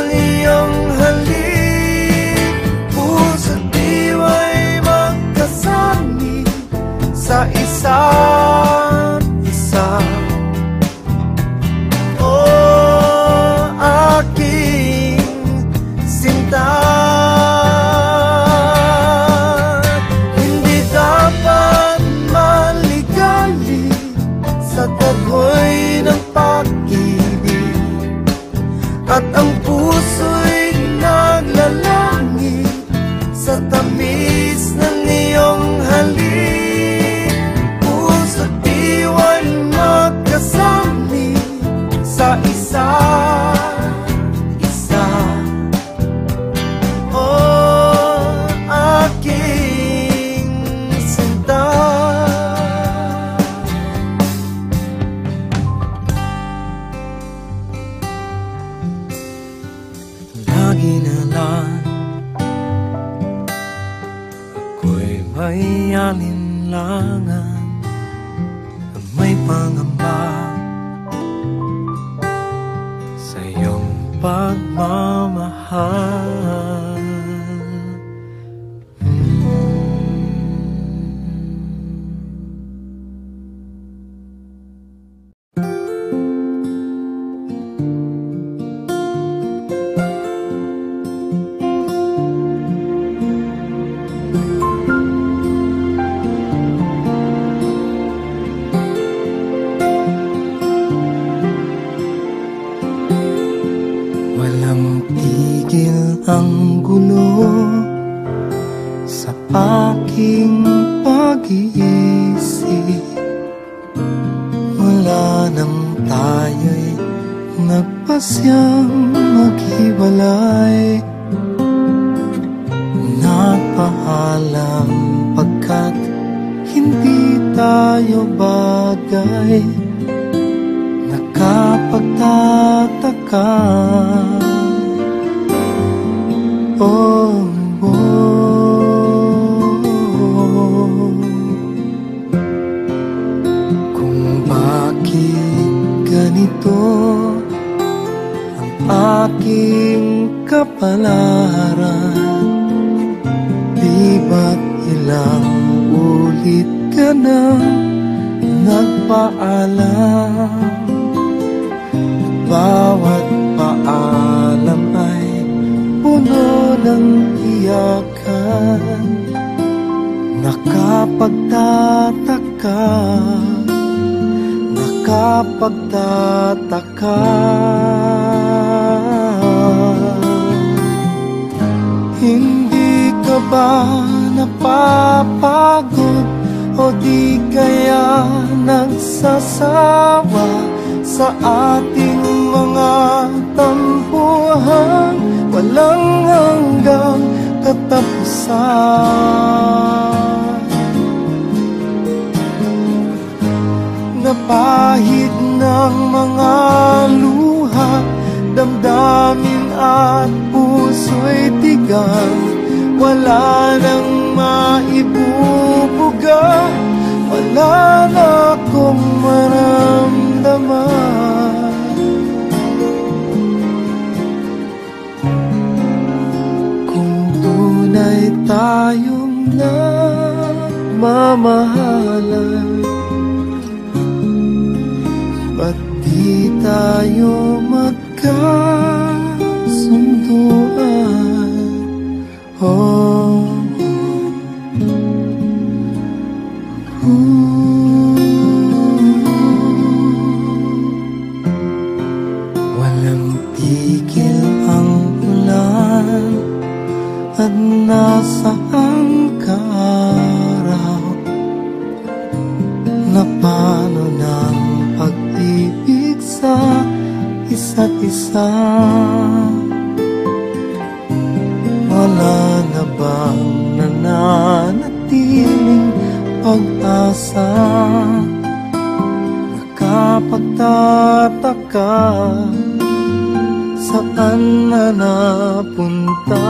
at nasaan ka araw na paano ng pag-ibig sa isa't isa? Wala na bang nananatiling pag-asa? Nakapagtataka saan na napunta.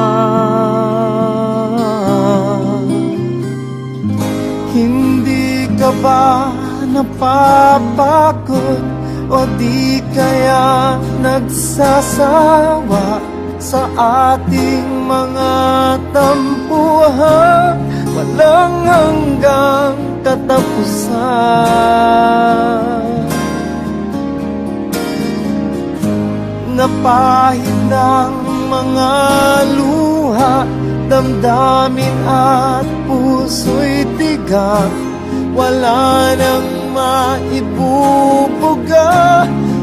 Hindi ka ba napapagod o di kaya nagsasawa sa ating mga tampuhan? Walang hanggang katapusan. napahid ng mga luha. Damdamin at puso'y tiga Wala nang maibubuga.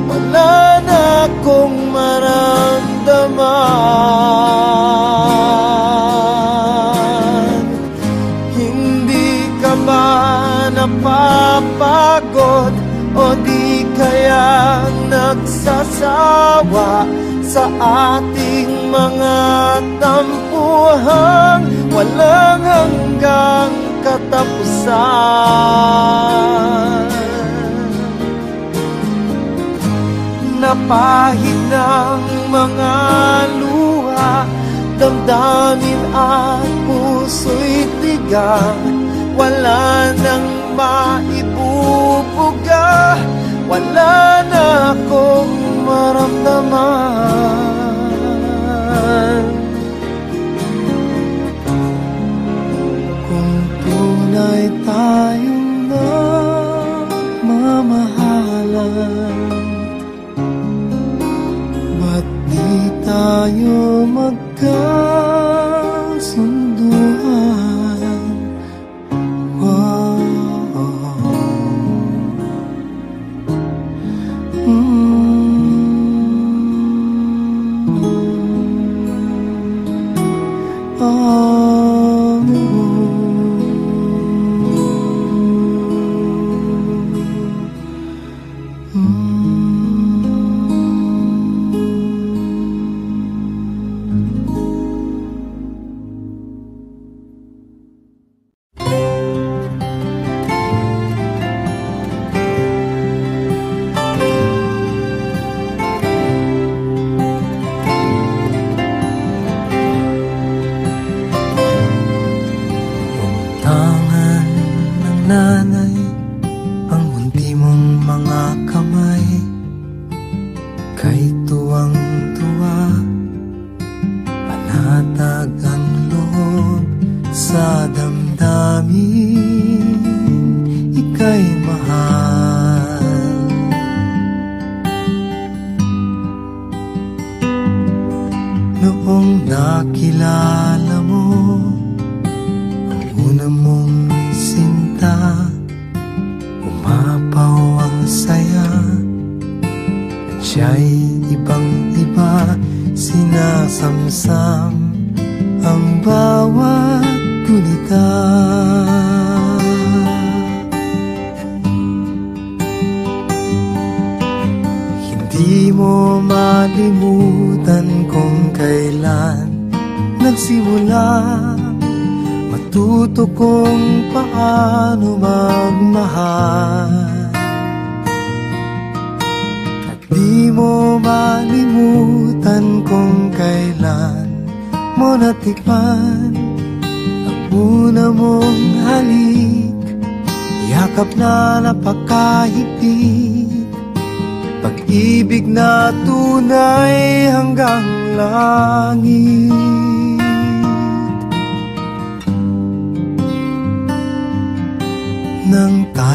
Wala na akong maramdaman. Hindi ka ba napapagod? O di kaya nagsasabot asawa sa ating mga tampuhan. Walang hanggang katapusan. Napahid ng mga luha Damdamin at puso'y tigang. Wala nang maibubuga Wala na akong maramdaman. Kung tunay tayong nagmamahalan Ba't di tayo magkasunduan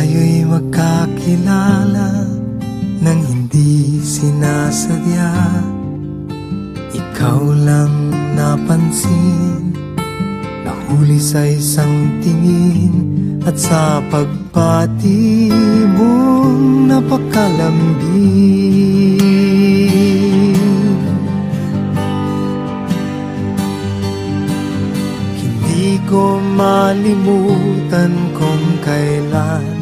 Tayo'y magkakilala Nang hindi sinasadya. Ikaw lang napansin Nahuli sa isang tingin At sa pagpati mong napakalambing Hindi ko malimutan kung kailan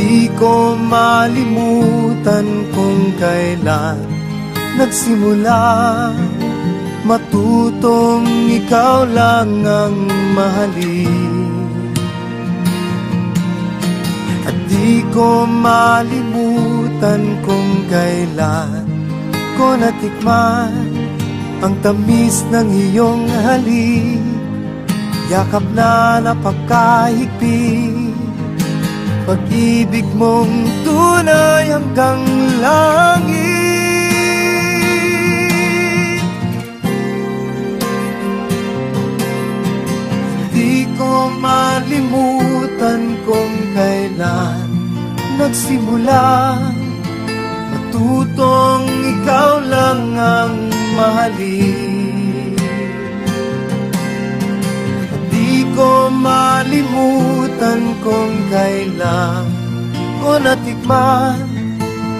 Hindi ko malimutan kung kailan Nagsimula. Matutong ikaw lang ang mahalin. Di ko malimutan kung kailan ko natikman Ang tamis ng iyong halik Yakap na napakahigpit Pag-ibig mong tunay hanggang langit. Di ko malimutan kung kailan nagsimula. Matutong ikaw lang ang mahalin ko malimutan kung kailan ko natikman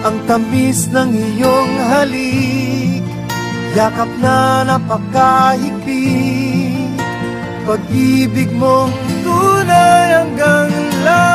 Ang tamis ng iyong halik. Yakap na napakahigpit Pag-ibig mo tunay hanggang langit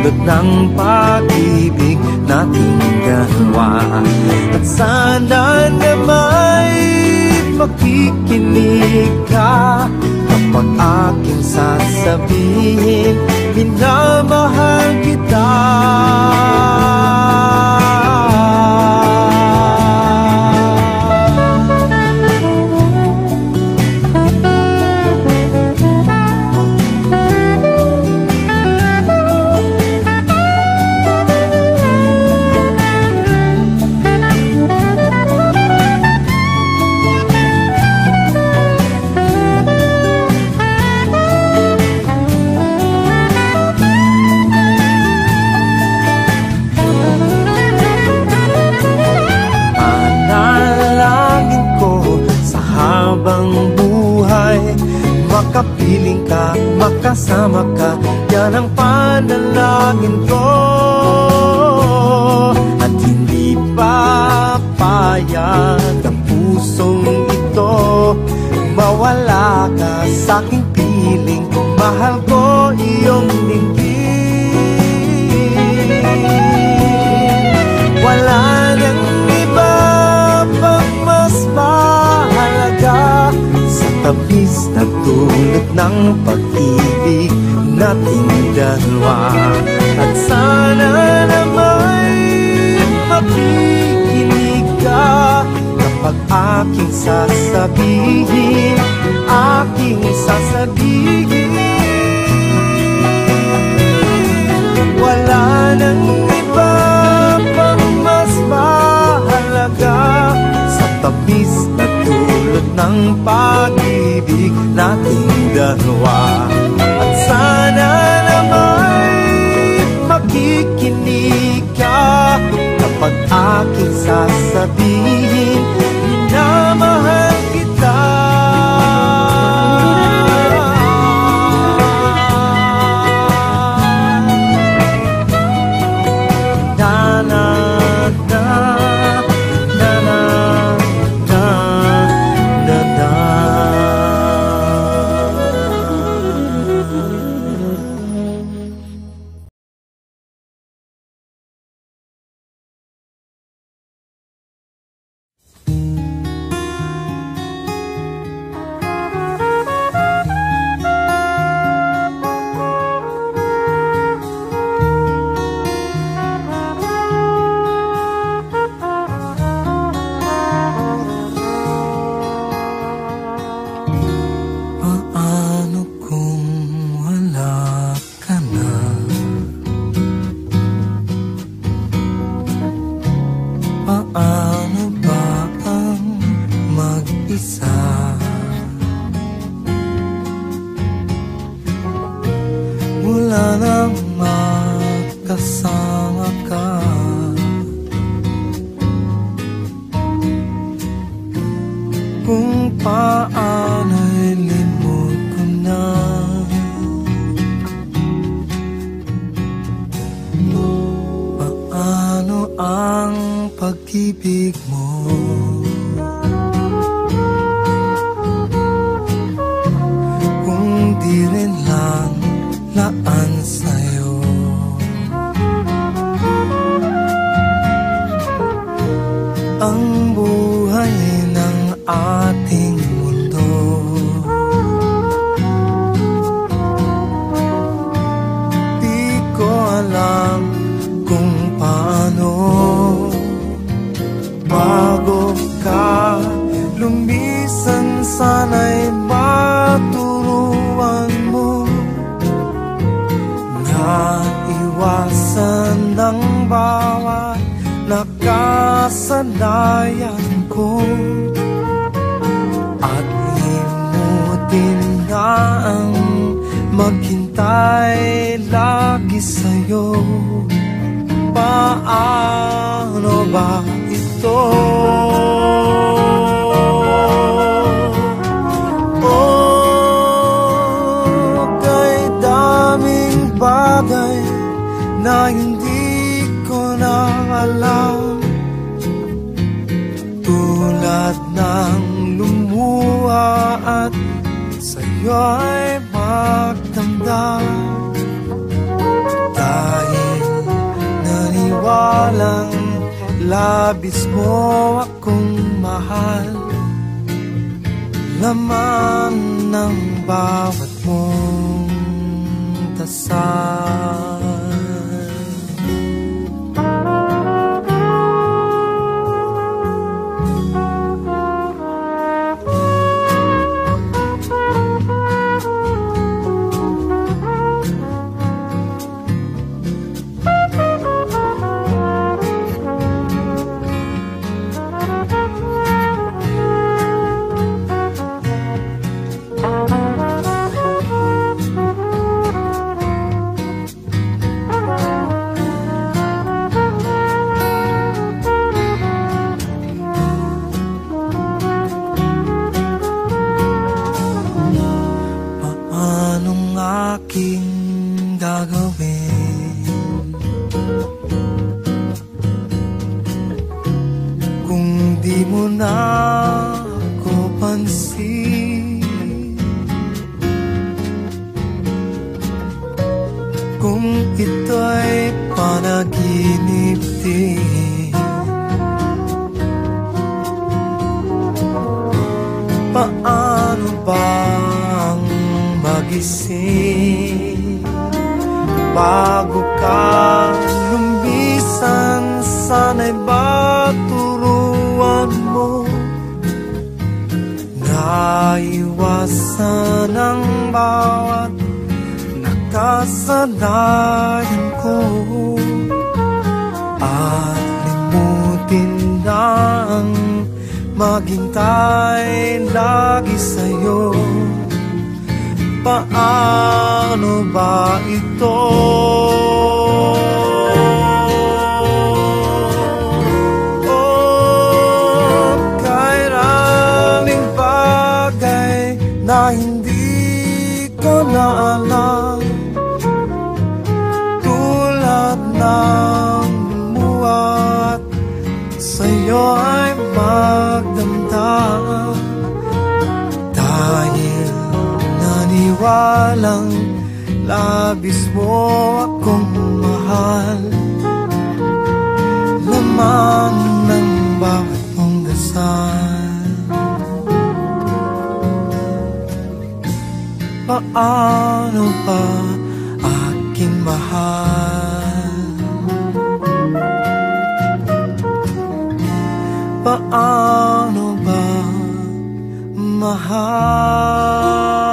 tulad ng pag-ibig nating dalawa At sana na may makikinig ka Kapag aking sasabihin Minamahal kita makasama ka Yan ang panalangin ko. At hindi papayag ang pusong ito. Mawala ka sa aking piling Mahal ko iyong tamis na tulad ng pag-ibig nating dalawa. At sana na may makikinig ka Kapag aking sasabihin, aking sasabihin. Wala nang tulad ng pag-ibig nating dalawa. At sana na may makikinig ka Kapag aking sasabihin maghintay lagi sa'yo Paano ba ito? Labis mo akong mahal. Laman ng bawat mong dasal Bago ka lumisan Sana'y baturuan mo Naiwasan ang bawat nakasanayan ko At limutin na ang maghintay lagi sa'yo Paano ba ito? Oh, na hindi ko na Tulad ng muwat sa'yo ay magdamdam. Dahil naniwalang labis mo akong mahal Laman ng bawat mong dasal Paano ba aking mahal? Paano ba mahal?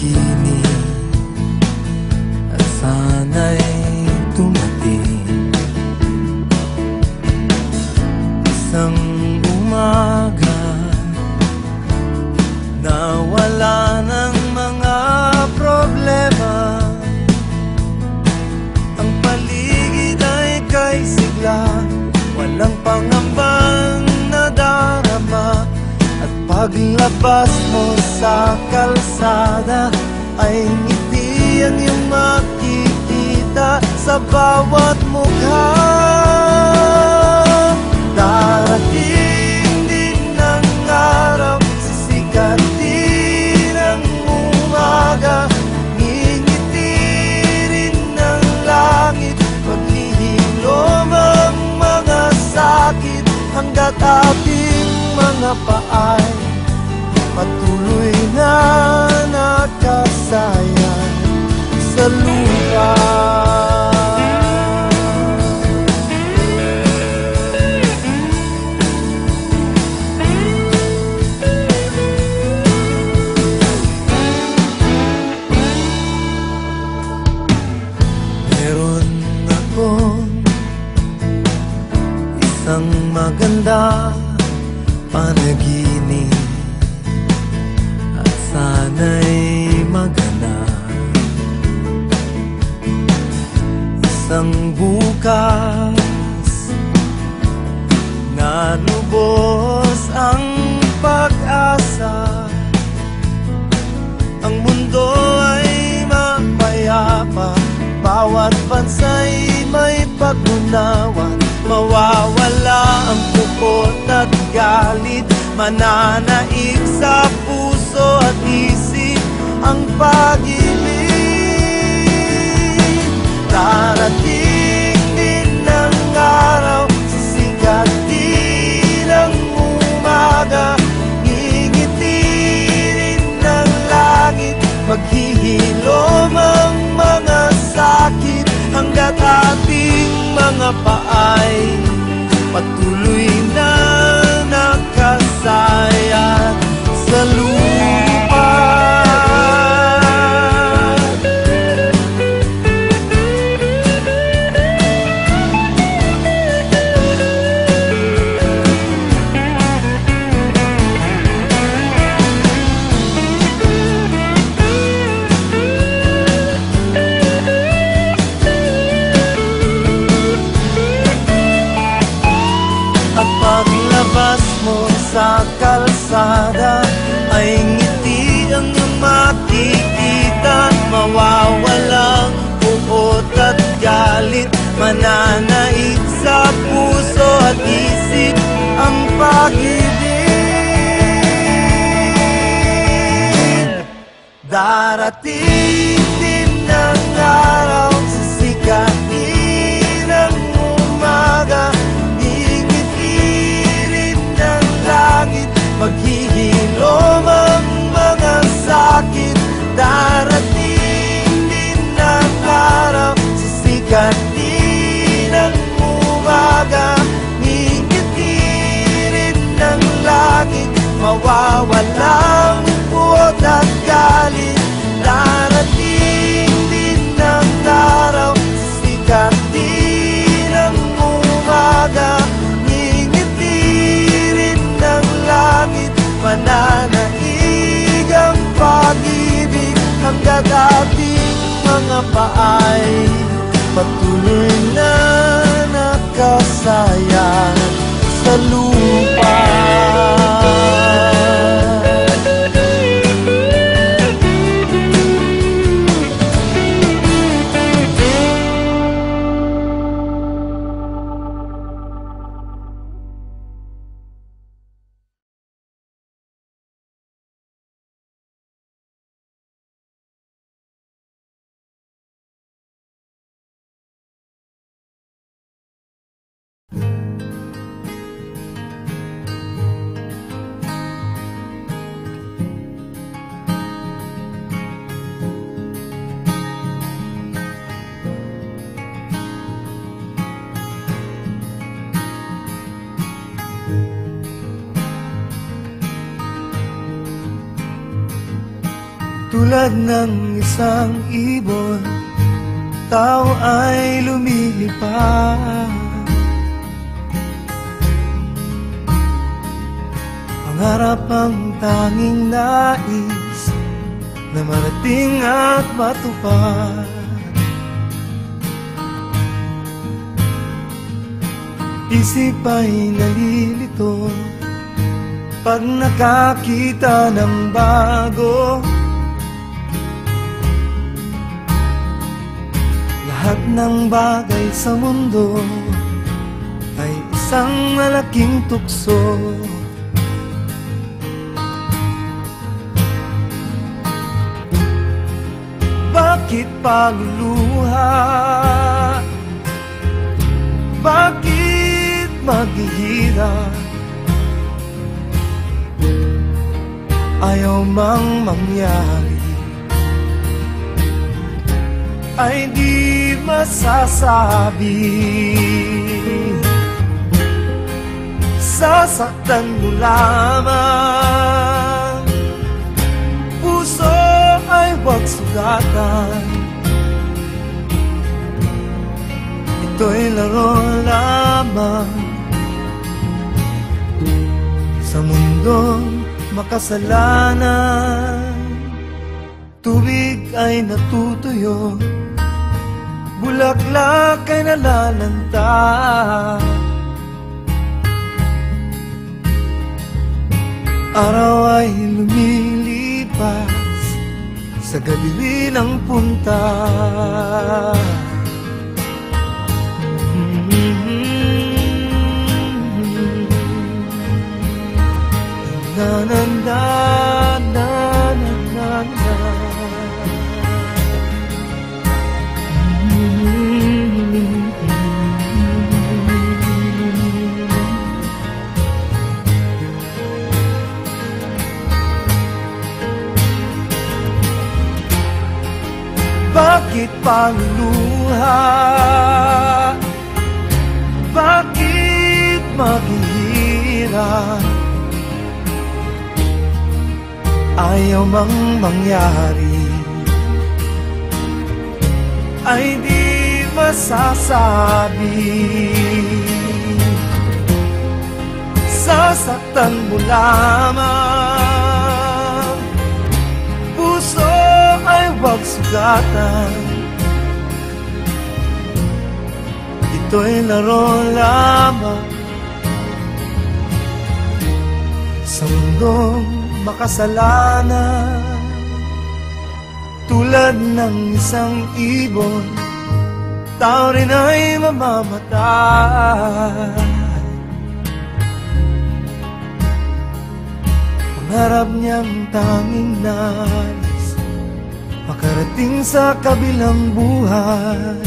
kini Tulad ng isang ibon tao ay lumilipad Pangarap ang tanging nais Na marating at matupad. Isip ay nalilito Pag nakakita ng bago Lahat ng bagay sa mundo Ay isang malaking tukso Bakit paluluha? Bakit maghihirap? Ayaw mang mangyari Ay di masasabi. Sasaktan mo lamang ay huwag sugatan. Ito'y laro lamang Sa mundong makasalanan. Tubig ay natutuyo Bulaklak ay nalalanta. Araw ay lumilipas sa gabi ng punta. Na Bakit paluluha? Bakit maghihirap? Ayaw mang mangyari Ay di masasabi Sasaktan mo lamang sugatan Ito'y laro lamang. Sa mundong makasalanan. Tulad ng isang ibon Tao rin ay mamamatay. Pangarap niyang tanging nais Makarating sa kabilang buhay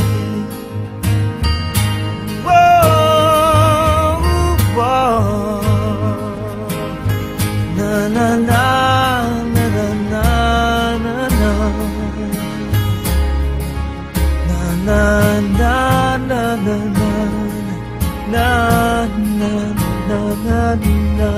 Whoa, whoa. Na na na na na na na na Na na na na na na na na na na na